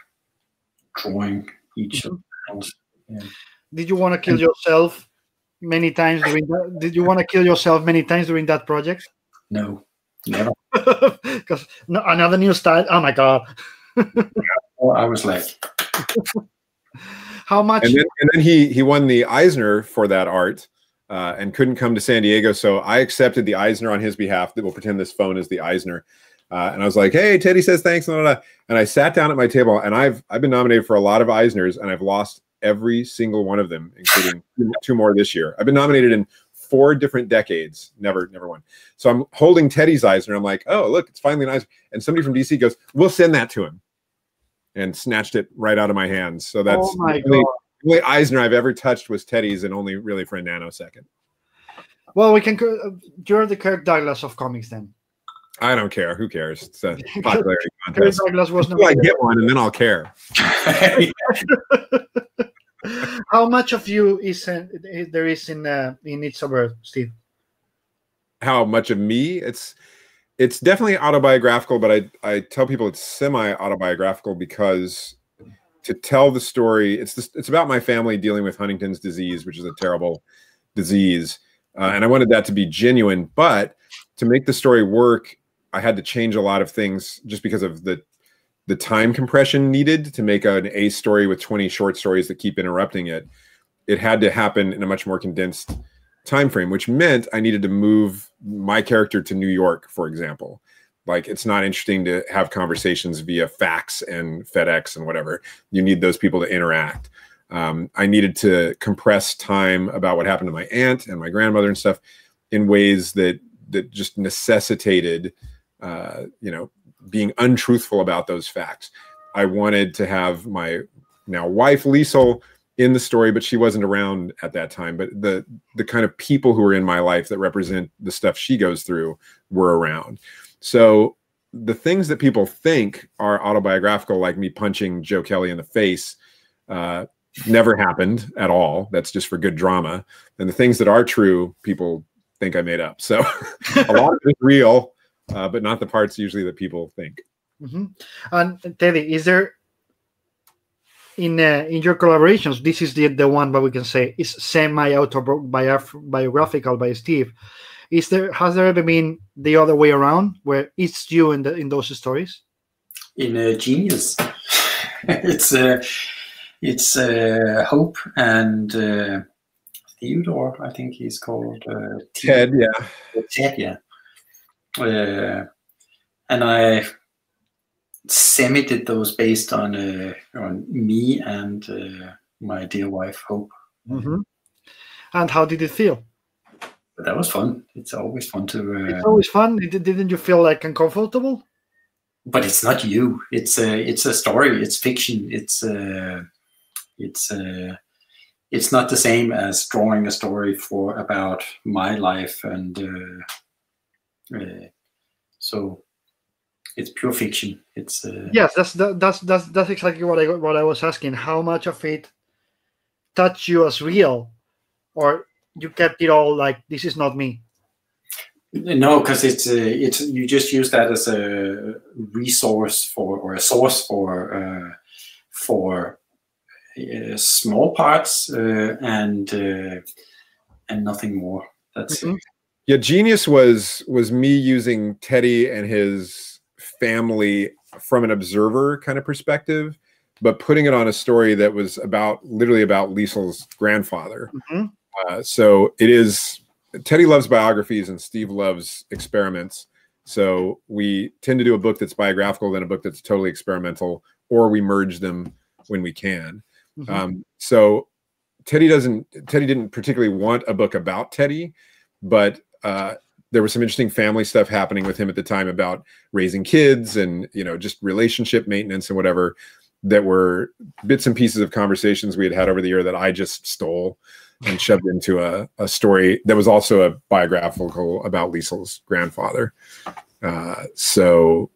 drawing each mm-hmm. of the yeah. Did you want to kill and, yourself many times during that? Did you want to kill yourself many times during that project? No, never. Because no, another new style. Oh my god! well, I was like, how much? And then, and then he he won the Eisner for that art uh, and couldn't come to San Diego. So I accepted the Eisner on his behalf. We'll pretend this phone is the Eisner. Uh, and I was like, "Hey, Teddy says thanks." Blah, blah, blah. And I sat down at my table, and I've I've been nominated for a lot of Eisners, and I've lost every single one of them, including two more this year. I've been nominated in four different decades, never never won. So I'm holding Teddy's Eisner. I'm like, "Oh, look, it's finally an Eisner." And somebody from DC goes, "We'll send that to him," and snatched it right out of my hands. So that's oh my really, God the only Eisner I've ever touched was Teddy's, and only really for a nanosecond. Well, we can. You're the Kirk Douglas of comics, then. I don't care. Who cares? It's a popularity contest. Kirk Douglas was not. I get one, and then I'll care. How much of you is uh, there is in uh, in It's a Steve? How much of me? It's it's definitely autobiographical, but I I tell people it's semi autobiographical because to tell the story, it's this, it's about my family dealing with Huntington's disease, which is a terrible disease, uh, and I wanted that to be genuine. But to make the story work, I had to change a lot of things just because of the the time compression needed to make an A story with 20 short stories that keep interrupting it. It had to happen in a much more condensed time frame, which meant I needed to move my character to New York, for example. Like it's not interesting to have conversations via fax and FedEx and whatever. You need those people to interact. Um, I needed to compress time about what happened to my aunt and my grandmother and stuff in ways that that just necessitated, uh, you know, being untruthful about those facts. I wanted to have my now wife Liesl in the story, but she wasn't around at that time. But the the kind of people who are in my life that represent the stuff she goes through were around. So the things that people think are autobiographical, like me punching Joe Kelly in the face, uh, never happened at all. That's just for good drama. And the things that are true, people think I made up. So a lot of it is real, uh, but not the parts usually that people think. Mm-hmm. And Teddy, is there in uh, in your collaborations, this is the the one that we can say is semi autobiographical by Steve. Is there has there ever been the other way around where it's you in the in those stories? In uh, Genius, it's uh, it's uh, Hope and uh, Theodore. I think he's called uh, Ted. Yeah, Ted. Yeah, uh, and I semi did those based on uh, on me and uh, my dear wife Hope. Mm-hmm. And how did it feel? But that was fun. It's always fun to. Uh, it's always fun. Didn't you feel like uncomfortable? But it's not you. It's a it's a story. It's fiction. It's uh, it's uh, it's not the same as drawing a story for about my life and uh, uh, so it's pure fiction. It's uh... yes, that's that's that's that's exactly what I what I was asking. How much of it touched you as real, or you kept it all like this is not me? No, because it's uh, it's you just use that as a resource for or a source for uh, for uh, small parts uh, and uh, and nothing more. That's mm-hmm. yeah. Genius was was me using Teddy and his family from an observer kind of perspective, but putting it on a story that was about literally about Liesl's grandfather. Mm-hmm. Uh, so it is Teddy loves biographies and Steve loves experiments. So we tend to do a book that's biographical, then a book that's totally experimental, or we merge them when we can. Mm-hmm. Um, so Teddy doesn't. Teddy didn't particularly want a book about Teddy, but uh, there was some interesting family stuff happening with him at the time about raising kids and you know just relationship maintenance and whatever that were bits and pieces of conversations we had had over the year that I just stole and shoved into a, a story that was also a biographical about Liesl's grandfather. Uh, so,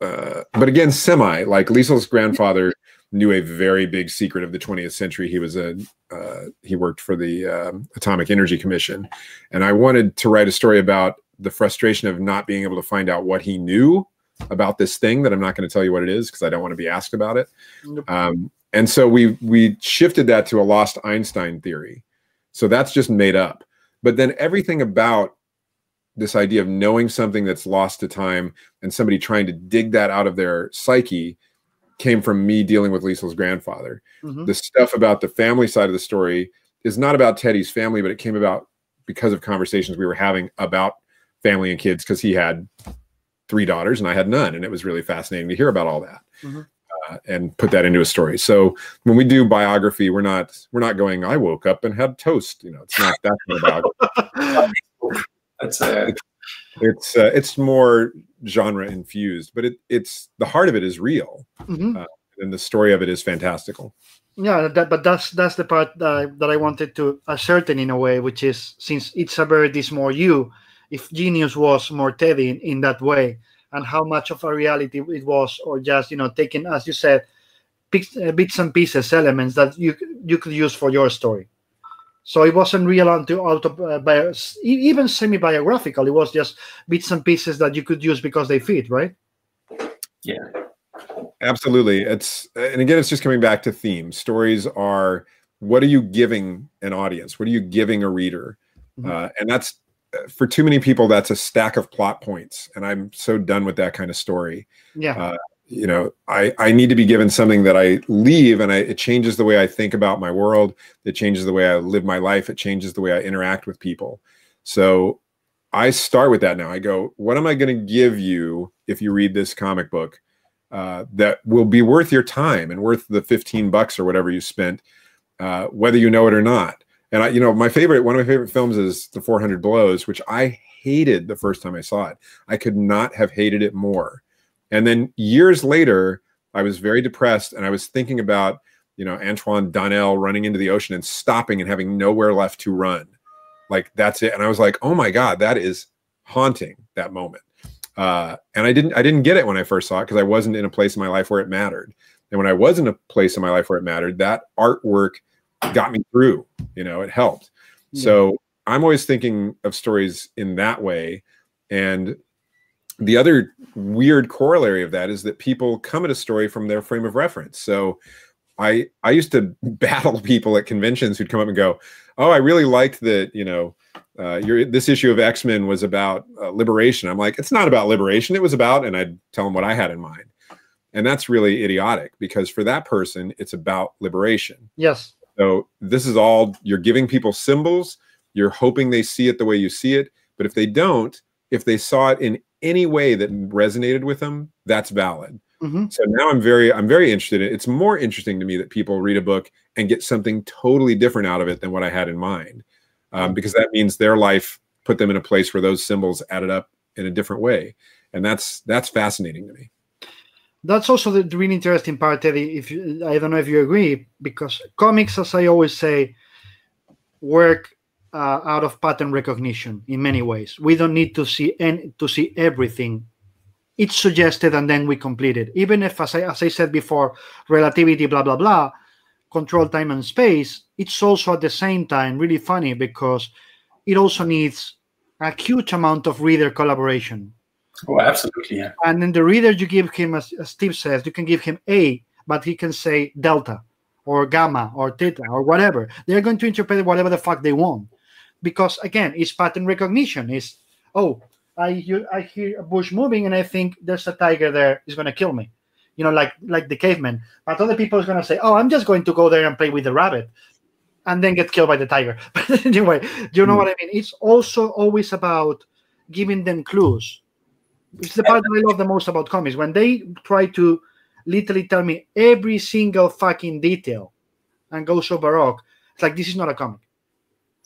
uh, but again, semi like Liesl's grandfather knew a very big secret of the 20th century. He was a uh, he worked for the um, Atomic Energy Commission, and I wanted to write a story about the frustration of not being able to find out what he knew about this thing that I'm not going to tell you what it is because I don't want to be asked about it. Um, and so we we shifted that to a lost Einstein theory. So that's just made up. But then everything about this idea of knowing something that's lost to time and somebody trying to dig that out of their psyche came from me dealing with Liesl's grandfather. Mm-hmm. The stuff about the family side of the story is not about Teddy's family, but it came about because of conversations we were having about family and kids because he had three daughters and I had none. And it was really fascinating to hear about all that. Mm-hmm. Uh, and put that into a story. So when we do biography, we're not we're not going. I woke up and had toast. You know, it's not that kind of biography. That's uh, it's uh, it's more genre infused, but it it's the heart of it is real, mm-hmm. uh, and the story of it is fantastical. Yeah, that, but that's that's the part that I, that I wanted to ascertain in a way, which is since it's a bird is more you, if genius was more Teddy in, in that way, and how much of a reality it was, or just you know taking, as you said, bits, uh, bits and pieces, elements that you you could use for your story. So it wasn't real until auto, uh, bio, even semi-biographical. It was just bits and pieces that you could use because they fit, right? Yeah, absolutely. It's and again, it's just coming back to theme. Stories are what are you giving an audience? What are you giving a reader? Mm-hmm. Uh, and that's for too many people. That's a stack of plot points, and I'm so done with that kind of story. Yeah. Uh, you know i i need to be given something that i leave and I, it changes the way i think about my world it changes the way i live my life it changes the way i interact with people so i start with that now i go what am i going to give you if you read this comic book uh, that will be worth your time and worth the 15 bucks or whatever you spent uh, whether you know it or not and i you know my favorite one of my favorite films is the 400 blows which i hated the first time i saw it i could not have hated it more and then years later, I was very depressed and I was thinking about, you know, Antoine Doinel running into the ocean and stopping and having nowhere left to run. Like that's it. And I was like, oh my God, that is haunting that moment. Uh, and I didn't I didn't get it when I first saw it because I wasn't in a place in my life where it mattered. And when I was in a place in my life where it mattered, that artwork got me through. You know, it helped. Yeah. So I'm always thinking of stories in that way. And the other weird corollary of that is that people come at a story from their frame of reference. So I I used to battle people at conventions who'd come up and go, "Oh, I really liked that, you know, uh, your this issue of X Men was about uh, liberation." I'm like, "It's not about liberation. It was about," and I'd tell them what I had in mind, and that's really idiotic because for that person, it's about liberation. Yes. So this is all you're giving people symbols. You're hoping they see it the way you see it, but if they don't, if they saw it in any way that resonated with them, that's valid. Mm-hmm. So now I'm very I'm very interested in it's more interesting to me that people read a book and get something totally different out of it than what I had in mind. Um, mm-hmm. because that means their life put them in a place where those symbols added up in a different way. And that's that's fascinating to me. That's also the really interesting part, Eddie. If you, I don't know if you agree, because comics, as I always say, work uh, out of pattern recognition in many ways. We don't need to see any, to see everything. It's suggested and then we complete it. Even if, as I, as I said before, relativity, blah blah blah, control time and space. It's also at the same time really funny because it also needs a huge amount of reader collaboration. Oh, absolutely, yeah. And then the reader, you give him, as, as Steve says, you can give him A, but he can say delta or gamma or theta or whatever. They're going to interpret whatever the fuck they want because again, it's pattern recognition. Is oh, I you, I hear a bush moving and I think there's a tiger there. It's gonna kill me. You know, like like the caveman. But other people is gonna say, oh, I'm just going to go there and play with the rabbit, and then get killed by the tiger. But anyway, do you know mm. what I mean? It's also always about giving them clues. It's the part that I love the most about comics when they try to literally tell me every single fucking detail and go so baroque. It's like this is not a comic.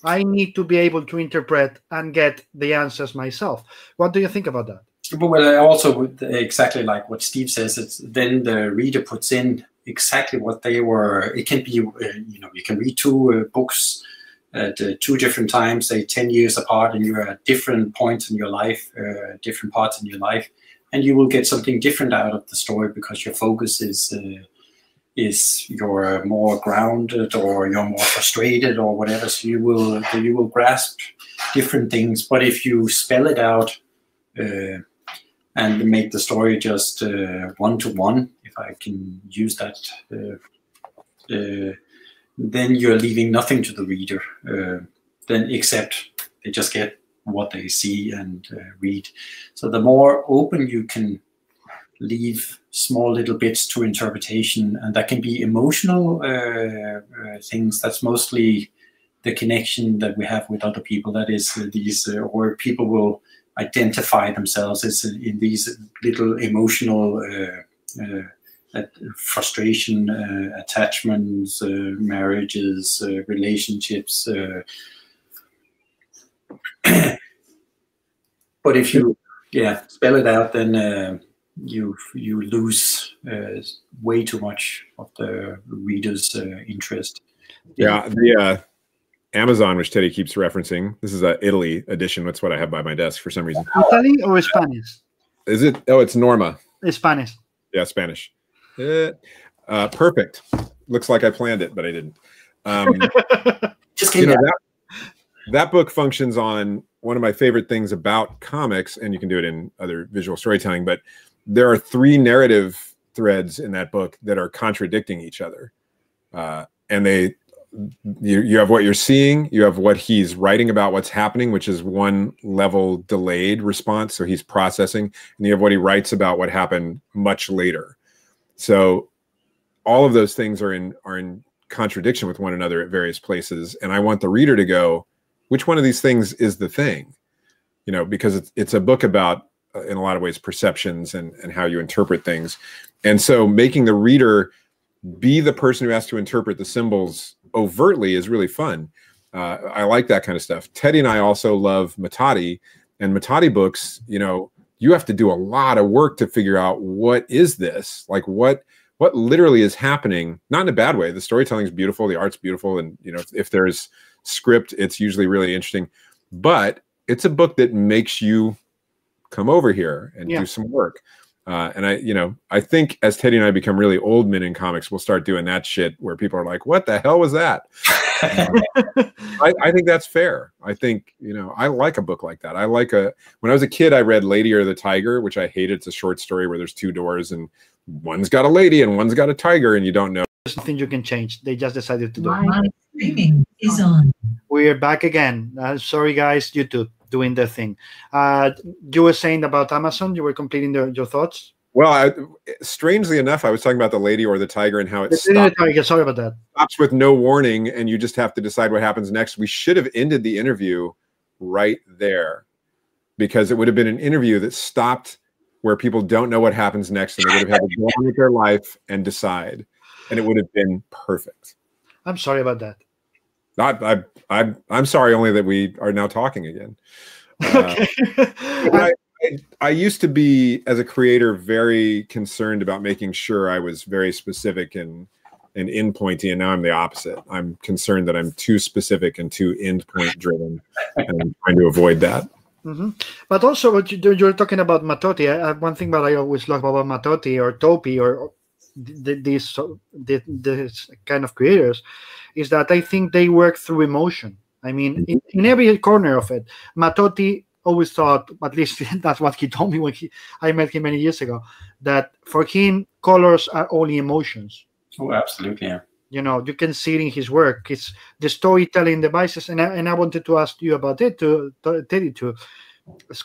I need to be able to interpret and get the answers myself. What do you think about that? But Well, I also would exactly like what Steve says. It's then the reader puts in exactly what they were. It can be, uh, you know, you can read two uh, books at uh, two different times, say ten years apart, and you're at different points in your life, uh, different parts in your life, and you will get something different out of the story because your focus is uh, is you're more grounded or you're more frustrated or whatever. So you will you will grasp different things. But if you spell it out uh, and make the story just one to one if i can use that uh, uh, then you're leaving nothing to the reader uh, then except they just get what they see and uh, read so the more open you can leave small little bits to interpretation, and that can be emotional uh, uh, things. That's mostly the connection that we have with other people. That is uh, these, uh, or people will identify themselves as in these little emotional frustration, attachments, marriages, relationships. but if you yeah spell it out, then you you lose uh, way too much of the reader's uh, interest. Yeah, the uh, Amazon, which Teddy keeps referencing, this is a Italy edition. That's what I have by my desk for some reason. Italy or Spanish? Is it? Oh, it's Norma. It's Spanish. Yeah, Spanish. Uh, uh, perfect. Looks like I planned it, but I didn't. Um, Just you know that that book functions on one of my favorite things about comics, and you can do it in other visual storytelling, but there are three narrative threads in that book that are contradicting each other. Uh, and they you, you have what you're seeing you have what he's writing about what's happening which is one level delayed response so he's processing and you have what he writes about what happened much later so all of those things are in are in contradiction with one another at various places and i want the reader to go which one of these things is the thing you know because it's, it's a book about uh, in a lot of ways perceptions and and how you interpret things and so making the reader be the person who has to interpret the symbols overtly is really fun. Uh, I like that kind of stuff. Teddy and I also love Matati, and Matati books. You know, you have to do a lot of work to figure out what is this, like what what literally is happening. Not in a bad way. The storytelling is beautiful, the art's beautiful, and you know, if, if there's script, it's usually really interesting. But it's a book that makes you come over here and yeah. do some work. Uh, and I, you know, I think as Teddy and I become really old men in comics, we'll start doing that shit where people are like, "What the hell was that?" I, I, think that's fair. I think you know, I like a book like that. I like a. When I was a kid, I read Lady or the Tiger, which I hated. It's a short story where there's two doors and one's got a lady and one's got a tiger, and you don't know. There's nothing you can change. They just decided to do. Live streaming is on. We're back again. Uh, sorry, guys. YouTube doing their thing. Uh, you were saying about Amazon. You were completing the, your thoughts. Well, I, strangely enough, I was talking about the lady or the tiger and how it stops, tiger, sorry about that. stops with no warning, and you just have to decide what happens next. We should have ended the interview right there because it would have been an interview that stopped where people don't know what happens next, and they would have had to go on with their life and decide, and it would have been perfect. I'm sorry about that. I, I, I, I'm sorry only that we are now talking again. Uh, I, I, I used to be, as a creator, very concerned about making sure I was very specific and and end pointy, and now I'm the opposite. I'm concerned that I'm too specific and too end point driven, and I'm trying to avoid that. Mm-hmm. But also, what you, you're talking about Mattotti. I, one thing that I always love about Mattotti or Toppi or these this kind of creators is that I think they work through emotion. I mean, in, in mm-hmm. every corner of it, Mattotti always thought, at least that's what he told me when he, I met him many years ago, that for him, colors are only emotions. Oh, absolutely. Yeah. You know, you can see it in his work. It's the storytelling devices, and I, and I wanted to ask you about it to, to Teddy too.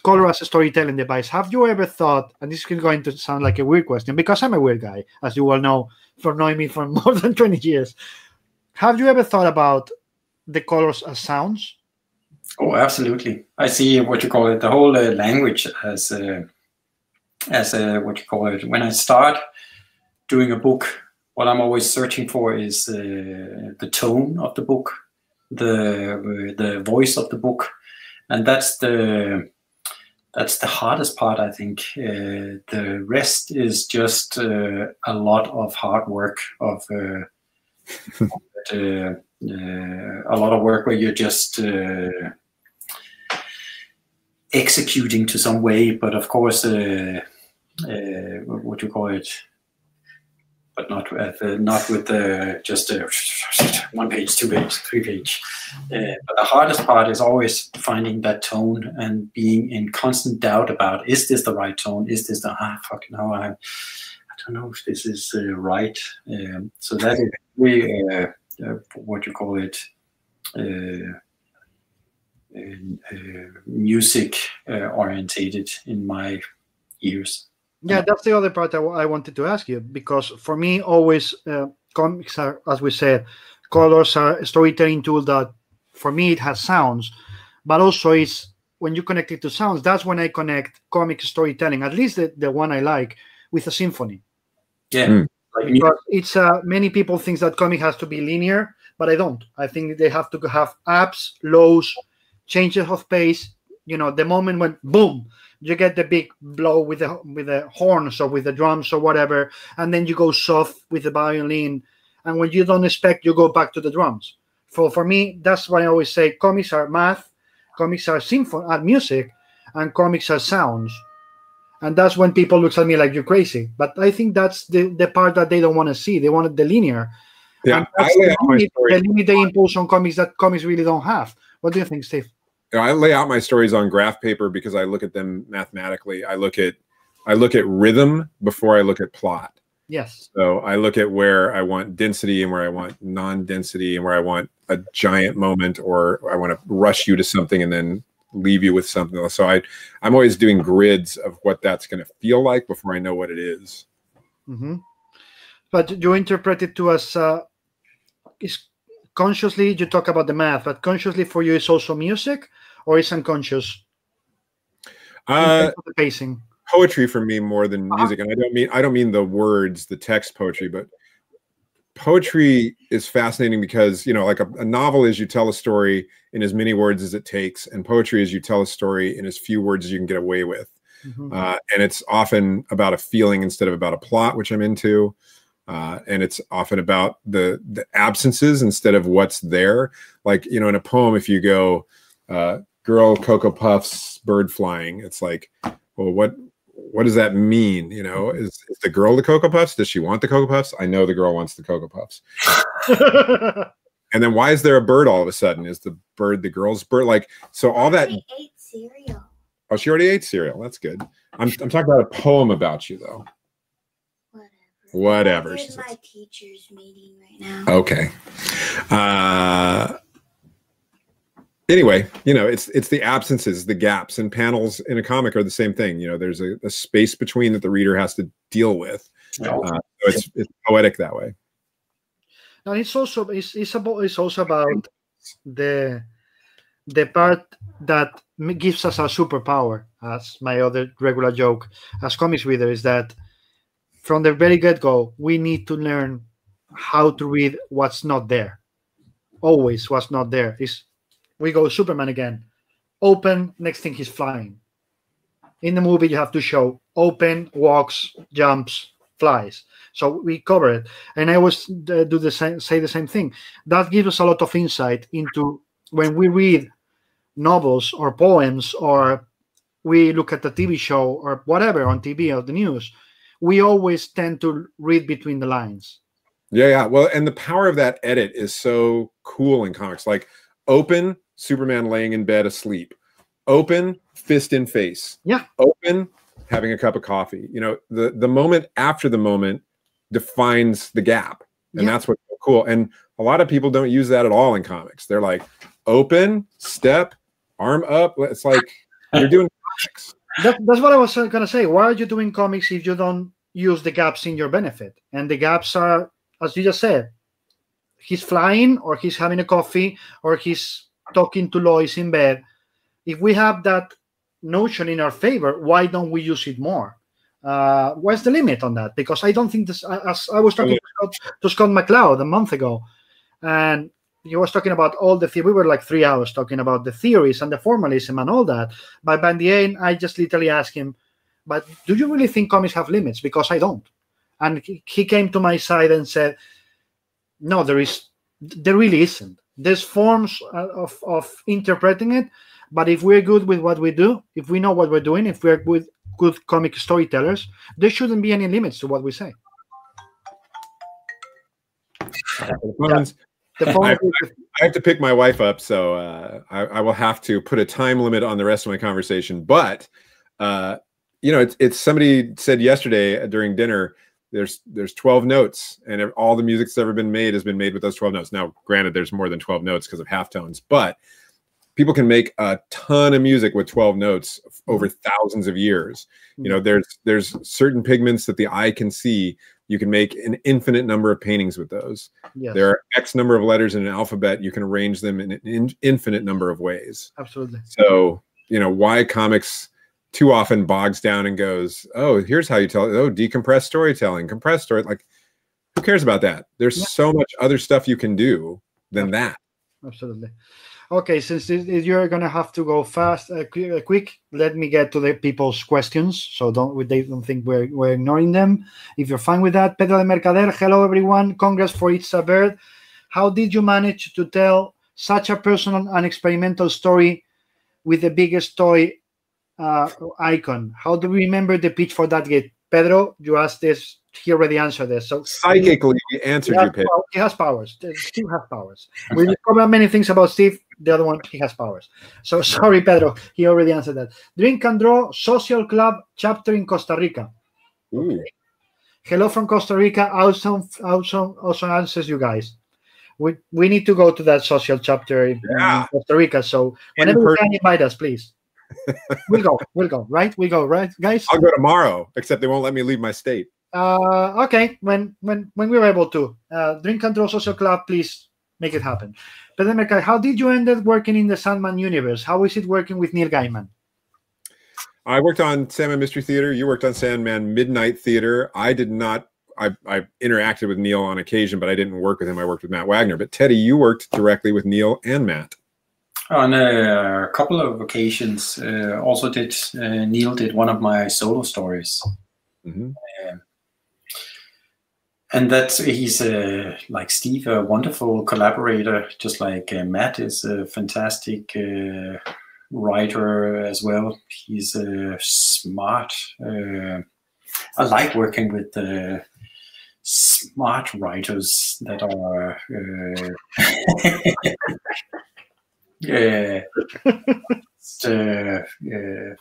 Color as a storytelling device. Have you ever thought, and this is going to sound like a weird question because I'm a weird guy, as you all know, for knowing me for more than 20 years. Have you ever thought about the colors as sounds? Oh, absolutely. I see what you call it, the whole uh, language as uh, as uh, what you call it. When I start doing a book, what I'm always searching for is uh, the tone of the book, the the voice of the book, and that's the that's the hardest part. I think uh, the rest is just uh, a lot of hard work of a lot of work where you're just uh, executing to some way, but of course, uh, what do you call it, but not with uh, not with uh, just uh, one page, two page, three page. but the hardest part is always finding that tone and being in constant doubt about is this the right tone? Is this the ah fucking no I I don't know if this is right. Um, so that is really uh, what you call it, uh, uh, music orientated in my ears. Yeah, that's the other part I, I wanted to ask you because for me, always comics are, as we said, colors are a storytelling tool that for me it has sounds, but also it's when you connect it to sounds, that's when I connect comic storytelling, at least the, the one I like, with a symphony. Yeah. Mm because it's uh, many people think that comic has to be linear, but I don't. I think they have to have ups, lows, changes of pace. You know, the moment when boom, you get the big blow with the with the horns or with the drums or whatever, and then you go soft with the violin, and when you don't expect, you go back to the drums. For for me, that's why I always say comics are math, comics are symphony, are music, and comics are sounds and that's when people looks at me like you're crazy but i think that's the, the part that they don't want to see they want the linear Yeah, I lay the out my limit, story. the limit they impose on comics that comics really don't have. What do you think, Steve? you know, I lay out my stories on graph paper because I look at them mathematically. I look at I look at rhythm before I look at plot. Yes. So I look at where I want density and where I want non-density and where I want a giant moment or I want to rush you to something and then leave you with something else. So I I'm always doing grids of what that's going to feel like before I know what it is. Mm-hmm. But you interpret it to us uh, is consciously you talk about the math, but consciously for you is also music or is unconscious Uh, the pacing. poetry for me more than Uh-huh. music and i don't mean i don't mean the words the text poetry but poetry is fascinating because you know like a, a novel is you tell a story in as many words as it takes and poetry is you tell a story in as few words as you can get away with. Mhm. uh, and it's often about a feeling instead of about a plot which i'm into. Uh, and it's often about the the absences instead of what's there. Like you know in a poem if you go uh, girl cocoa puffs bird flying it's like well what what does that mean you know is, is the girl the cocoa puffs does she want the cocoa puffs i know the girl wants the cocoa puffs and then why is there a bird all of a sudden is the bird the girl's bird like so all that I ate cereal. oh she already ate cereal that's good i'm, I'm talking about a poem about you though Whatever. Whatever, I'm she in says. my teacher's meeting right now. Okay. Uh, anyway, you know, it's it's the absences, the gaps, and panels in a comic are the same thing. You know, there's a, a space between that the reader has to deal with. Yeah. Uh, so it's it's poetic that way. And it's also it's, it's about it's also about the the part that gives us our superpower. As my other regular joke as comics reader is that from the very get go we need to learn how to read what's not there. Always what's not there is we go Superman again. Open, next thing he's flying. In the movie, you have to show open, walks, jumps, flies. So we cover it and I always uh, do the same, say the same thing. That gives us a lot of insight into when we read novels or poems or we look at the TV show or whatever on TV or the news. We always tend to read between the lines. Yeah, yeah. Well, and the power of that edit is so cool in comics. Like open, Superman laying in bed asleep. Open, fist in face. Yeah. Open, having a cup of coffee. You know, the the moment after the moment defines the gap. And Yeah. that's what's so cool. And a lot of people don't use that at all in comics. They're like open, step, arm up. It's like you're doing comics. That, that's what I was going to say. Why are you doing comics if you don't use the gaps in your benefit? And the gaps are, as you just said, he's flying or he's having a coffee or he's talking to Lois in bed. If we have that notion in our favor, why don't we use it more? Uh, where's the limit on that? Because I don't think this. As I was talking to Scott, to Scott McCloud a month ago, and he was talking about all the. the- We were like three hours talking about the theories and the formalism and all that. But by the end, I just literally asked him, "But do you really think comics have limits? Because I don't." And he came to my side and said, "No, there is. There really isn't. There's forms uh, of of interpreting it, but if we're good with what we do, if we know what we're doing, if we're good good comic storytellers, there shouldn't be any limits to what we say." The I- I have to pick my wife up, so uh, I, I will have to put a time limit on the rest of my conversation. But uh, you know, it's, it's somebody said yesterday during dinner. There's there's 12 notes, and all the music that's ever been made has been made with those 12 notes. Now, granted, there's more than 12 notes because of halftones, but people can make a ton of music with 12 notes mm-hmm. over thousands of years. You mm-hmm. know, there's there's certain pigments that the eye can see. You can make an infinite number of paintings with those yes, there are x number of letters in an alphabet you can arrange them in an in- infinite number of ways absolutely. so you know why comics too often bogs down and goes oh here's how you tell oh decompressed storytelling compressed story like who cares about that there's Yeah. so much other stuff you can do than that absolutely. Okay, since this- you're gonna have to go fast, uh, quick, uh, quick, let me get to the people's questions. So don't they don't think we're, we're ignoring them. If you're fine with that, Pedro de Mercader. Hello, everyone. Congress for It's a Bird. How did you manage to tell such a personal and experimental story with the biggest toy uh, icon? How do we remember the pitch for that gate? Pedro, you asked this. He already answered this. So Psychically, he answered has, you, Pedro. he has powers. Steve has powers. We discovered many things about Steve. The other one, he has powers. So sorry, Pedro. He already answered that. Drink and Draw Social Club chapter in Costa Rica. Ooh. Hello from Costa Rica. Also, also, also answers you guys. We, we need to go to that social chapter in, in Costa Rica. So whenever you can invite us, please. We'll go. We'll go. Right? We go. Right, guys. I'll go tomorrow, except they won't let me leave my state. Uh, okay. When when when we're able to uh, Drink Draw Social Club, please make it happen. Pedro Mercado, how did you end up working in the Sandman universe? How is it working with Neil Gaiman? I worked on Sandman Mystery Theater. You worked on Sandman Midnight Theater. I did not. I, I interacted with Neil on occasion, but I didn't work with him. I worked with Matt Wagner. But Teddy, you worked directly with Neil and Matt. On a couple of occasions, uh, also did uh, Neil did one of my solo stories, Mhm. and that's he's uh, like Steve, a wonderful collaborator, just like uh, Matt is a fantastic uh, writer as well. He's uh, smart. Uh, I like working with uh, smart writers that are. Yeah, uh, uh,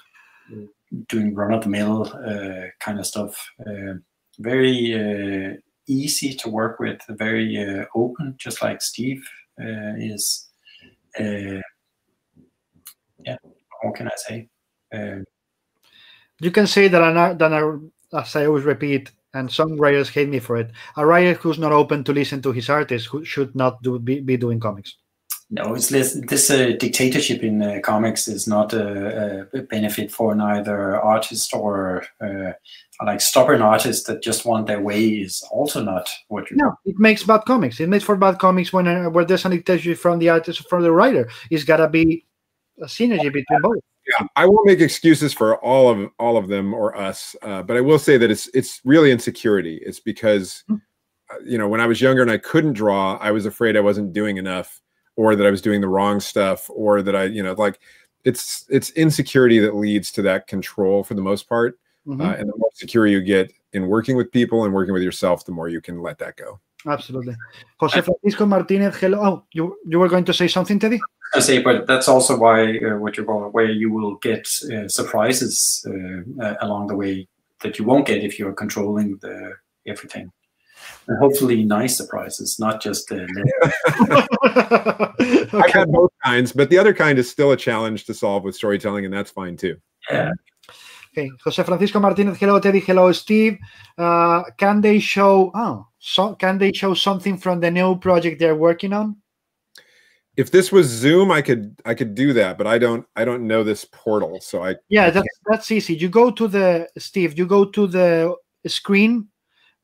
doing run of the mill uh, kind of stuff. Uh, very easy to work with, very uh, open, just like Steve uh, is. Uh, yeah, what can I say? Uh, You can say that, an, that a, as I always repeat, and some writers hate me for it. A writer who's not open to listen to his artist who should not do be, be doing comics. No, it's less, this uh, dictatorship in uh, comics is not a, a benefit for neither artist or uh, like stubborn artists that just want their way is also not what you No, it makes bad comics. It makes for bad comics when uh, where there's an dictatorship from the artist or from the writer. It's gotta be a synergy between both. Yeah, I won't make excuses for all of all of them or us, uh, but I will say that it's it's really insecurity. It's because uh, you know when I was younger and I couldn't draw, I was afraid I wasn't doing enough, or that I was doing the wrong stuff, or that I you know like it's it's insecurity that leads to that control for the most part. Mhm. Uh, and the more secure you get in working with people and working with yourself, the more you can let that go. Absolutely. Jose Francisco Martinez, hello. Oh, you you were going to say something, Teddy? I say, but that's also why uh, what you're going, where you will get uh, surprises uh, uh, along the way that you won't get if you're controlling the everything. And hopefully, nice surprises, not just uh, I've had both kinds, but the other kind is still a challenge to solve with storytelling, and that's fine too. yeah. Okay, Jose Francisco Martinez, hello Teddy, hello Steve. Uh, can they show? Oh, so can they show something from the new project they're working on? if this was zoom i could i could do that but i don't i don't know this portal so i Yeah, that's that's easy. You go to the Steve. You go to the screen,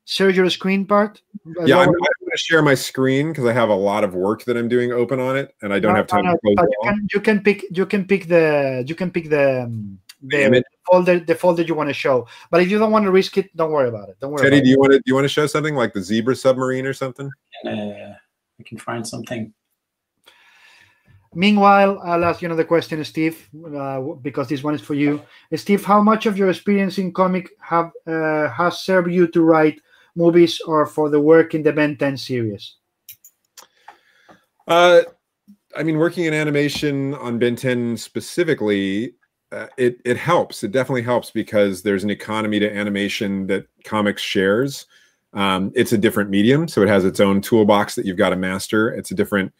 search your screen part. yeah i'm lower- not going to share my screen because i have a lot of work that i'm doing open on it and i don't No, have time no, to close but you can you can pick you can pick the you can pick the um, The the folder the folder you want to show. But if you don't want to risk it, don't worry about it. Don't worry. teddy about do you want to do you want to show something like the zebra submarine or something Uh, I can find something. Meanwhile, I'll ask you another question, Steve, uh, because this one is for you. Steve, how much of your experience in comic have uh, has served you to write movies or for the work in the Ben 10 series? uh i mean working in animation on ben 10 specifically uh, it it helps. It definitely helps because there's an economy to animation that comics shares. Um, it's a different medium so it has its own toolbox that you've got to master. It's a different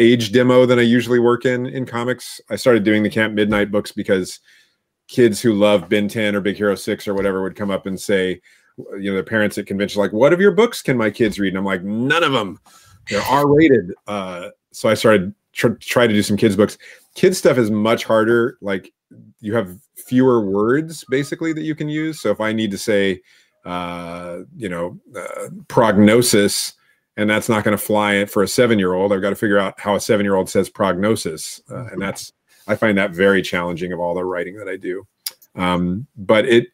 age demo than i usually work in in comics. I started doing the camp midnight books because kids who love ben 10 or big hero 6 or whatever would come up and say you know their parents at convention like what of your books can my kids read? And i'm like none of them they're r-rated. Uh, so i started tr- try to do some kids books. Kids stuff is much harder like you have fewer words basically that you can use. So if i need to say uh, you know uh, prognosis and that's not going to fly for a seven year old i've got to figure out how a seven year old says prognosis. Uh, and that's i find that very challenging of all the writing that i do. Um, but it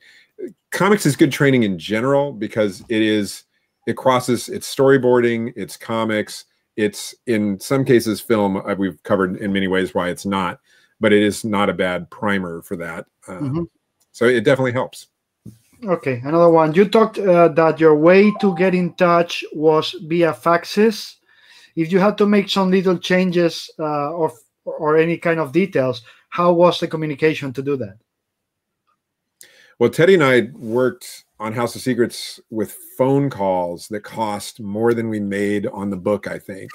comics is good training in general because it is it crosses it's storyboarding it's comics it's in some cases film uh, we've covered in many ways why it's not but it is not a bad primer for that uh, Mhm. so it definitely helps Okay, another one. You talked uh, that your way to get in touch was via faxes. If you had to make some little changes uh, or or any kind of details, how was the communication to do that? Well, Teddy and I worked on House of Secrets with phone calls that cost more than we made on the book, I think.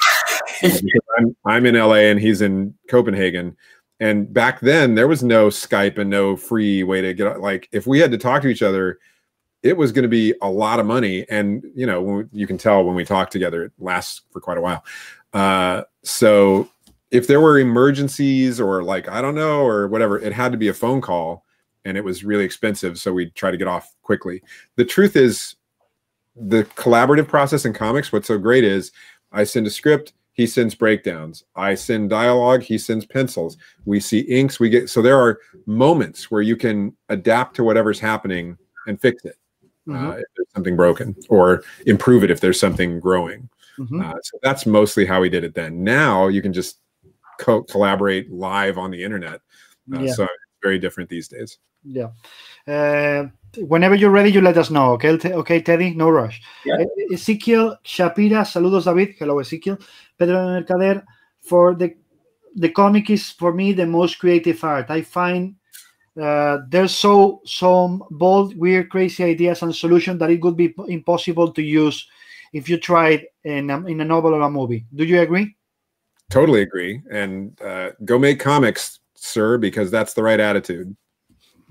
I'm, I'm in LA and he's in Copenhagen. And back then, there was no Skype and no free way to get like if we had to talk to each other, it was going to be a lot of money. And you know, you can tell when we talk together, it lasts for quite a while. Uh, so if there were emergencies or like I don't know or whatever, it had to be a phone call, and it was really expensive. So we'd try to get off quickly. The truth is, the collaborative process in comics. What's so great is I send a script he sends breakdowns i send dialogue he sends pencils we see inks we get so there are moments where you can adapt to whatever's happening and fix it mm-hmm. uh, if there's something broken or improve it if there's something growing mm-hmm. uh, so that's mostly how we did it then now you can just co- collaborate live on the internet uh, yeah. so it's very different these days yeah uh, whenever you're ready, you let us know. Okay, okay, Teddy, no rush. Yeah. Ezekiel Shapira, saludos David. Hello, Ezekiel. Pedro Mercader, for the the comic is for me the most creative art. I find uh, there's so some bold, weird, crazy ideas and solutions that it would be impossible to use if you tried in a, in a novel or a movie. Do you agree? Totally agree. And uh, go make comics, sir, because that's the right attitude.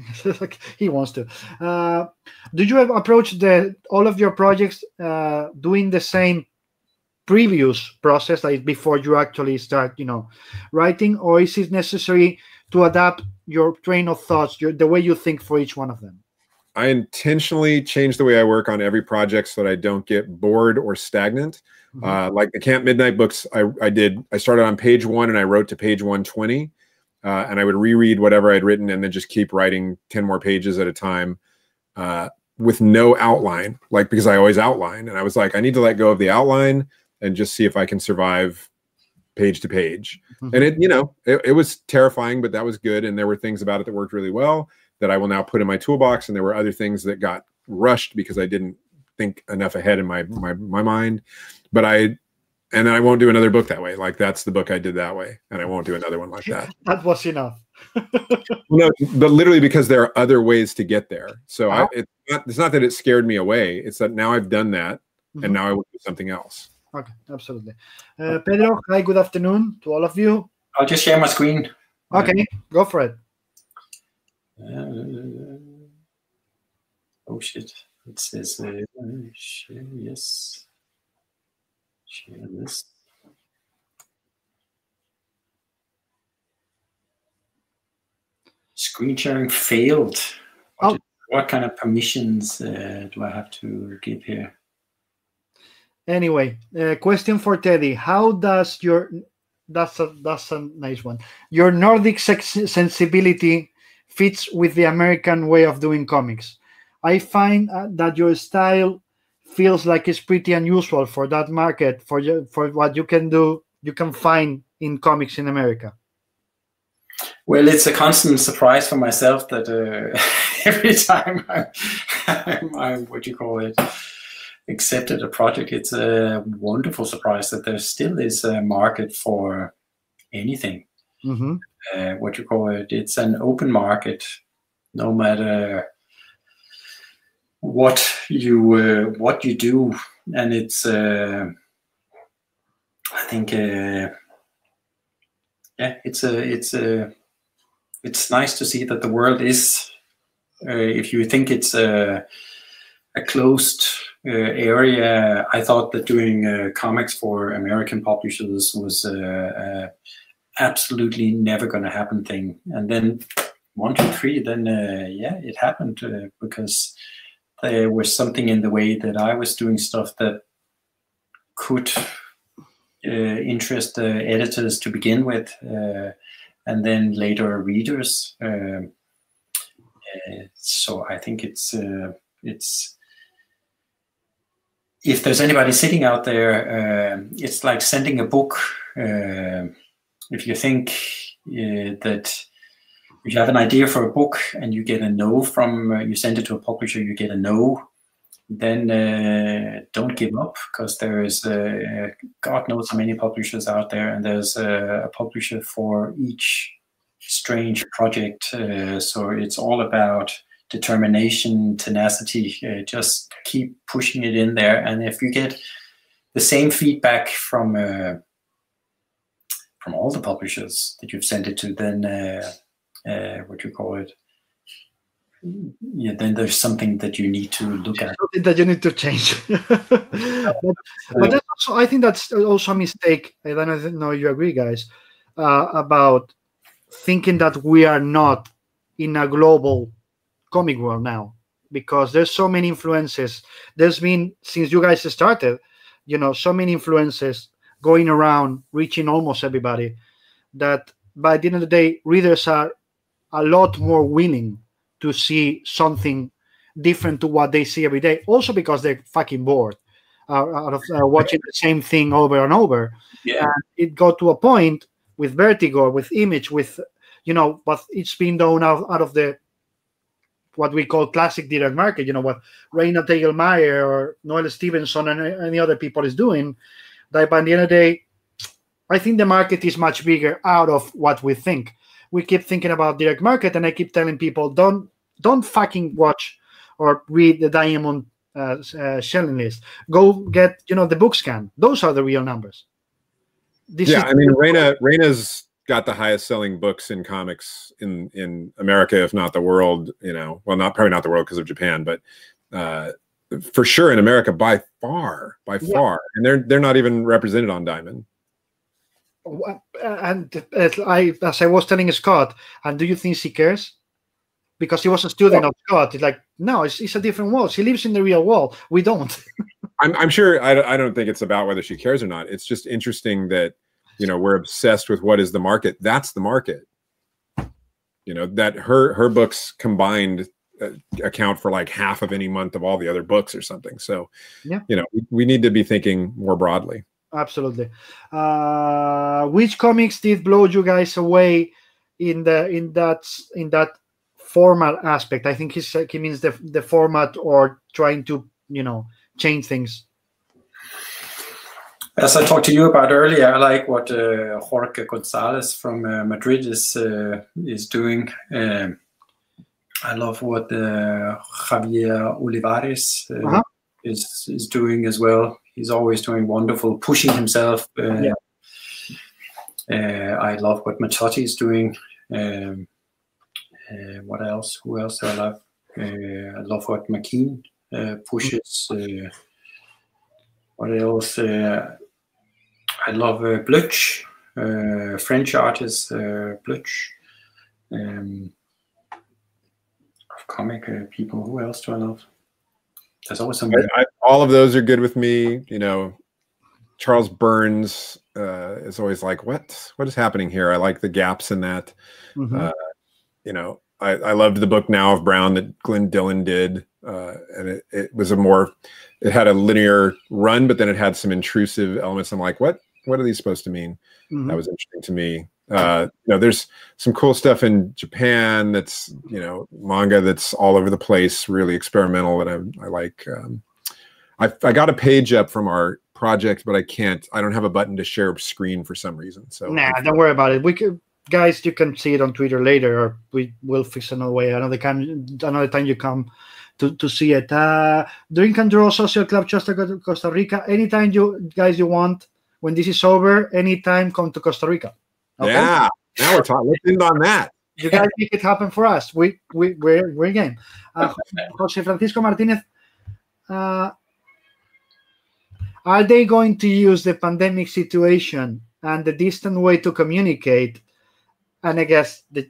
he wants to. Uh, do you approach the all of your projects uh, doing the same previous process, like before you actually start, you know, writing, or is it necessary to adapt your train of thoughts, your, the way you think for each one of them? I intentionally change the way I work on every project so that I don't get bored or stagnant. Mm-hmm. Uh, like the Camp Midnight books, I, I did. I started on page one and I wrote to page 120 uh, and I would reread whatever I'd written and then just keep writing 10 more pages at a time uh, with no outline, like because I always outline. And I was like, I need to let go of the outline and just see if I can survive page to page. Mm-hmm. And it, you know, it, it was terrifying, but that was good. And there were things about it that worked really well that I will now put in my toolbox. And there were other things that got rushed because I didn't think enough ahead in my my my mind. But I and then I won't do another book that way. Like that's the book I did that way, and I won't do another one like that. that was enough. no, but literally because there are other ways to get there. So I, it's not it's not that it scared me away. It's that now I've done that, mm-hmm. and now I will do something else. Okay, absolutely. Uh, Pedro, hi, good afternoon to all of you. I'll just share my screen. Okay, go for it. Uh, oh shit! It says uh, share. Yes. Share this. Screen sharing failed. What, oh. what kind of permissions uh, do I have to give here? Anyway, uh, question for Teddy: How does your that's a that's a nice one. Your Nordic sensibility fits with the American way of doing comics. I find uh, that your style feels like it's pretty unusual for that market for you, for what you can do you can find in comics in America. Well, it's a constant surprise for myself that uh, every time I, I, what you call it, accepted a project, it's a wonderful surprise that there still is a market for anything. Mm-hmm. Uh, what you call it, it's an open market, no matter what you uh, what you do, and it's uh, I think uh, yeah, it's a it's a it's nice to see that the world is uh, if you think it's a a closed uh, area. I thought that doing uh, comics for American publishers was absolutely never going to happen thing, and then one, two, three, then yeah, it happened because there was something in the way that I was doing stuff that could uh, interest the editors to begin with, uh, and then later readers. Um, uh, so I think it's uh, it's if there's anybody sitting out there, uh, it's like sending a book. Uh, if you think that if you have an idea for a book and you get a no from uh, you send it to a publisher, you get a no, then uh, don't give up because there is uh, God knows how many publishers out there, and there's a, a publisher for each strange project. Uh, so it's all about determination, tenacity. Uh, just keep pushing it in there, and if you get the same feedback from uh, from all the publishers that you've sent it to, then uh, what you call it. Yeah then there's something that you need to look at. Something that you need to change. But, but that's also, i think that's also a mistake i don't know you agree guys uh, about thinking that we are not in a global comic world now because there's so many influences. There's been since you guys started you know so many influences going around reaching almost everybody that by the end of the day readers are a lot more willing to see something different to what they see every day. Also because they're fucking bored uh, out of uh, watching the same thing over and over. Yeah. And it got to a point with Vertigo, with Image, with you know, but it's been done out, out of the what we call classic direct market. You know what Raina Telgemeier or Noelle Stevenson and any other people is doing. That by the end of the day, I think the market is much bigger out of what we think we keep thinking about direct market, and I keep telling people don't don't fucking watch or read the Diamond uh, uh, Shelling list. Go get you know the book scan. Those are the real numbers. This yeah, I mean, Raina Raina's got the highest selling books in comics in in America, if not the world. You know, well, not probably not the world because of Japan, but uh, for sure in America by far, by yeah. far, and they're they're not even represented on Diamond and I, as I was telling Scott, and do you think she cares? Because he was a student yeah. of Scott. It's like, no, it's, it's, a different world. She lives in the real world. We don't. I'm, I'm sure. I, I don't think it's about whether she cares or not. It's just interesting that you know we're obsessed with what is the market. That's the market. You know that her her books combined uh, account for like half of any month of all the other books or something. So, yeah, you know, we, we need to be thinking more broadly absolutely. Uh, which comics did blow you guys away in the in that in that format aspect? I think he's, he means the the format or trying to you know change things. As I talked to you about earlier, I like what uh, Jorge Gonzalez from uh, Madrid is uh, is doing. Um, I love what uh, Javier Olivares uh, -huh. is is doing as well he's always doing wonderful, pushing himself. Uh, yeah. Uh, I love what Mattotti is doing. Um, uh, what else? Who else do I love? Uh, I love what McKean uh, pushes. Uh, what else? I love uh, Blutch, French artist Blutch. Um, comic people. Who else do I love? There's always some. I, I, all of those are good with me. You know, Charles Burns uh, is always like, "What? What is happening here?" I like the gaps in that. Mm-hmm. Uh, you know, I, I loved the book Nao of Brown that Glyn Dillon did, uh, and it, it was a more, it had a linear run, but then it had some intrusive elements. I'm like, what? What are these supposed to mean? Mm-hmm. That was interesting to me uh, you know, there's some cool stuff in Japan that's you know manga that's all over the place, really experimental that I, I like. Um, I, I got a page up from our project, but I can't. I don't have a button to share screen for some reason. So nah, don't worry about it. We could, guys, you can see it on Twitter later, or we will fix another way. Another time, another time you come to, to see it. Uh, Drink and Draw Social Club Costa Rica. Anytime you guys you want. When this is over, anytime come to Costa Rica. Okay? Yeah. Now we're talking. Let's end on that. You guys make it happen for us. We we we're we're game. Uh, Jose Francisco Martinez. Uh, are they going to use the pandemic situation and the distant way to communicate? And I guess the,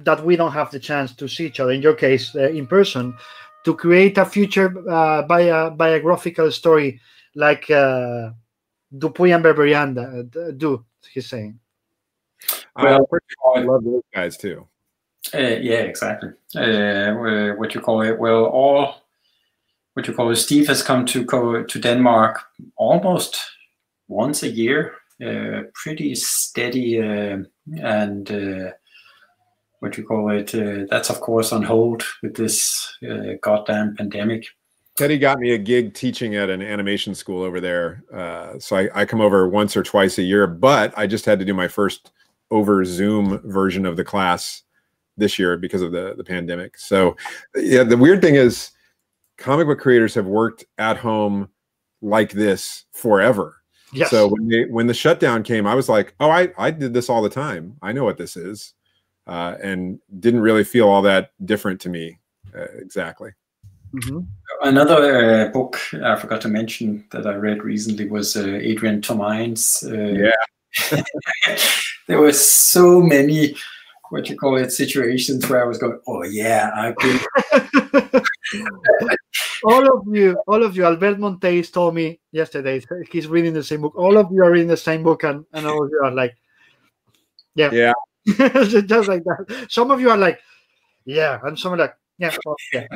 that we don't have the chance to see each other. In your case, uh, in person, to create a future uh, bio, biographical story like uh, Dupuy and Berberian uh, do. He's saying. Well, uh, I love those guys too. Uh, yeah, exactly. Uh, what you call it? Well, all what you call it. Steve has come to go to Denmark almost once a year. Uh, pretty steady uh, and uh, what you call it. Uh, that's of course on hold with this uh, goddamn pandemic. Teddy got me a gig teaching at an animation school over there. Uh, so I, I, come over once or twice a year, but I just had to do my first over Zoom version of the class this year because of the, the pandemic. So, yeah, the weird thing is, comic book creators have worked at home like this forever. Yes. So when they, when the shutdown came, I was like, oh, I, I did this all the time. I know what this is. Uh, and didn't really feel all that different to me. Uh, exactly. Mm-hmm. Another uh, book I forgot to mention that I read recently was uh, Adrian Tomine's. Uh, yeah. there were so many what you call it situations where I was going, oh yeah, I've been. all of you, all of you, Albert Monteys told me yesterday he's reading the same book. All of you are reading the same book, and, and all of you are like, yeah, yeah, just like that. Some of you are like, yeah, and some are like, yeah, well, yeah.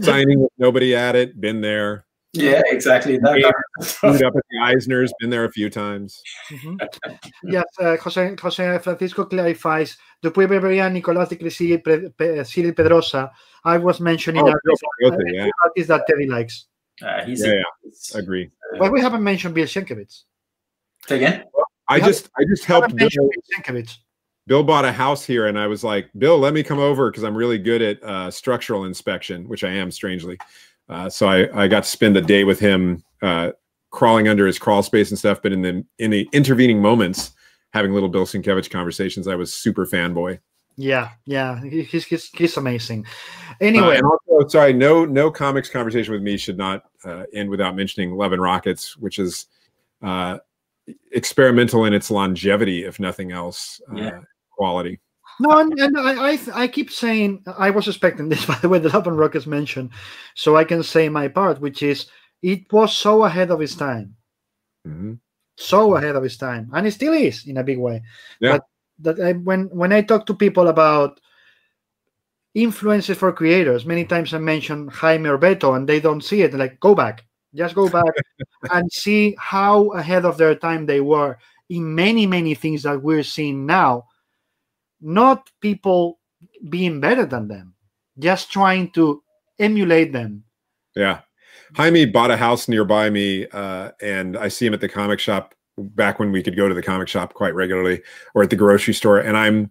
signing with nobody at it, been there. Yeah, exactly. That up at the Eisner's, been there a few times. Mm-hmm. yes, uh, Jose, Jose Francisco clarifies. Dupuy Beberia, Nicolás de Crisili, Cyril Pedrosa. I was mentioning oh, artists, yeah. artists that Teddy likes. Uh, he's yeah, yeah. agree. Uh, well, we haven't mentioned Bill Sienkiewicz. Say again. I just, I just helped Bill. Sienkiewicz. Bill bought a house here, and I was like, Bill, let me come over because I'm really good at uh, structural inspection, which I am strangely. Uh, so I, I got to spend the day with him uh, crawling under his crawl space and stuff. But in the in the intervening moments, having little Bill Sienkiewicz conversations, I was super fanboy. Yeah, yeah, he's he's, he's amazing. Anyway, uh, and also, sorry, no no comics conversation with me should not uh, end without mentioning Love and Rockets, which is uh, experimental in its longevity, if nothing else, yeah. quality. No, and, and I, I, I keep saying I was expecting this by the way. The Love and Rockets mentioned, so I can say my part, which is it was so ahead of its time, mm-hmm. so ahead of its time, and it still is in a big way. Yeah. But that I, when when I talk to people about influences for creators, many times I mention Jaime or Beto, and they don't see it. Like, go back, just go back and see how ahead of their time they were in many many things that we're seeing now not people being better than them, just trying to emulate them. Yeah. Jaime bought a house nearby me, uh, and I see him at the comic shop back when we could go to the comic shop quite regularly or at the grocery store. And I'm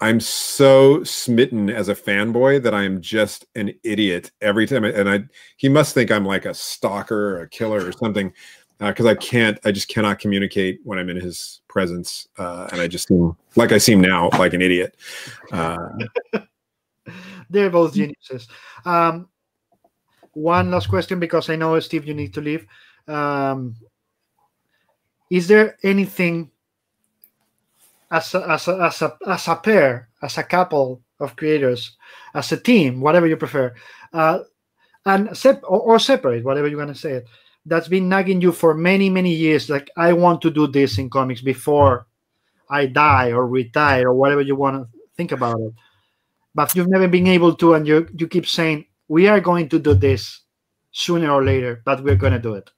I'm so smitten as a fanboy that I'm just an idiot every time. And I he must think I'm like a stalker or a killer or something because uh, I can't, I just cannot communicate when I'm in his presence, uh, and I just seem like I seem now like an idiot. Uh, They're both geniuses. Um, one last question because I know Steve, you need to leave. Um, is there anything as a, as a, as a as a pair, as a couple of creators, as a team, whatever you prefer, uh, and sep- or, or separate, whatever you want to say it that's been nagging you for many many years like i want to do this in comics before i die or retire or whatever you want to think about it. But you've never been able to and you you keep saying we are going to do this sooner or later but we're going to do it.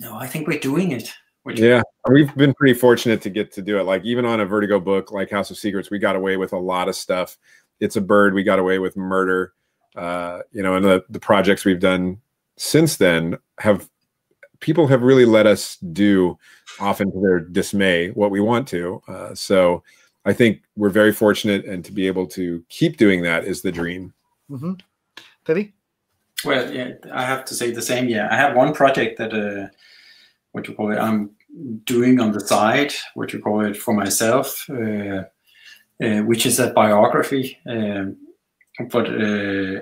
No i think we're doing it. Yeah we've been pretty fortunate to get to do it. Like even on a vertigo book like house of secrets we got away with a lot of stuff. It's a bird we got away with murder. Uh, you know and the, the projects we've done since then have people have really let us do often to their dismay what we want to uh, so i think we're very fortunate and to be able to keep doing that is the dream mm-hmm. Teddy? well yeah i have to say the same yeah i have one project that uh, what you call it i'm doing on the side what you call it for myself uh, uh, which is a biography um, but uh,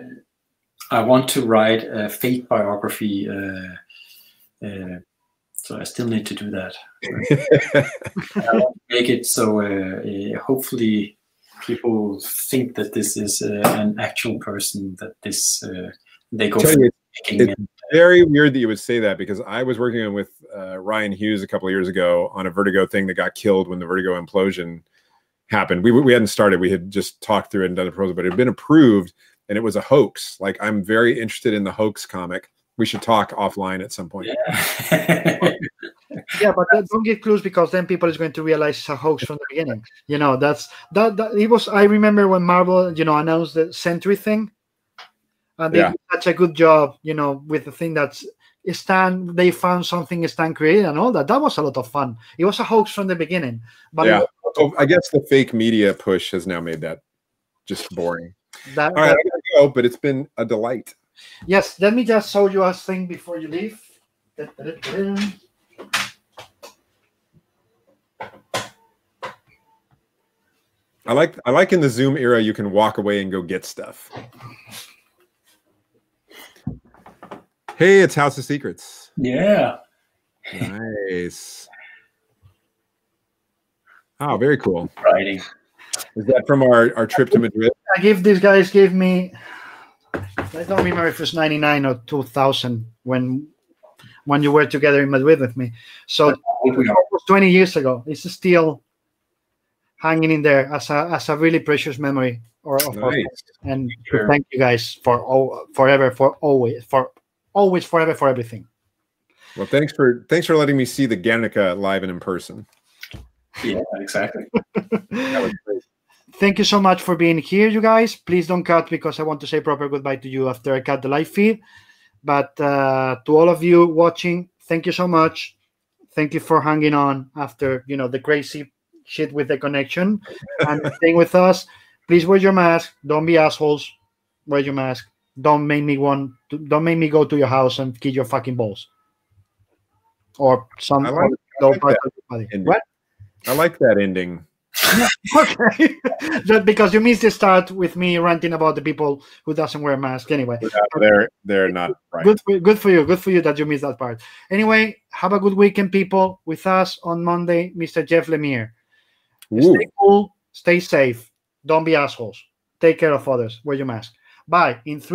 I want to write a fate biography. Uh, uh, so I still need to do that. make it so uh, uh, hopefully people think that this is uh, an actual person that this uh, they go. You, it's very weird that you would say that because I was working with Rian Hughes a couple of years ago on a Vertigo thing that got killed when the Vertigo implosion happened. We we hadn't started. We had just talked through it and done the proposal, but it had been approved and it was a hoax. Like I'm very interested in the hoax comic we should talk offline at some point. Yeah. yeah, but don't get clues because then people is going to realize it's a hoax from the beginning. You know, that's that, that it was. I remember when Marvel, you know, announced the Sentry thing, and they Yeah. did such a good job, you know, with the thing that's Stan. They found something Stan created and all that. That was a lot of fun. It was a hoax from the beginning, but Yeah. was a lot So I guess the fake media push has now made that just boring. that, All right, I gotta but it's been a delight. Yes, let me just show you a thing before you leave. I like I like in the Zoom era you can walk away and go get stuff. Hey, it's House of Secrets. yeah. Nice. Oh, very cool. Writing. Is that from our, our trip to Madrid? I give these guys gave me. I don't remember if it was ninety nine or two thousand when when you were together in Madrid with me. So it What we are. was twenty years ago. It's still hanging in there as a as a really precious memory. Or of our- Nice. and Sure. thank you guys for all forever for always for always forever for everything. Well, thanks for thanks for letting me see the Guernica live and in person. Yeah, exactly. That was great. Thank you so much for being here, you guys. Please don't cut because I want to say proper goodbye to you after I cut the live feed. But uh, to all of you watching, thank you so much. Thank you for hanging on after you know the crazy shit with the connection and staying with us. Please wear your mask. Don't be assholes. Wear your mask. Don't make me want. To, don't make me go to your house and kick your fucking balls. Or some I like- I other like I like that ending. okay. Just because you missed the start with me ranting about the people who doesn't wear a mask. Anyway. Uh, They're they're not right. good for, good for you good for you that you missed that part. Anyway have a good weekend people. With us on monday mr jeff lemire. Ooh. stay cool stay safe. Don't be assholes. Take care of others. Wear your mask. Bye. In three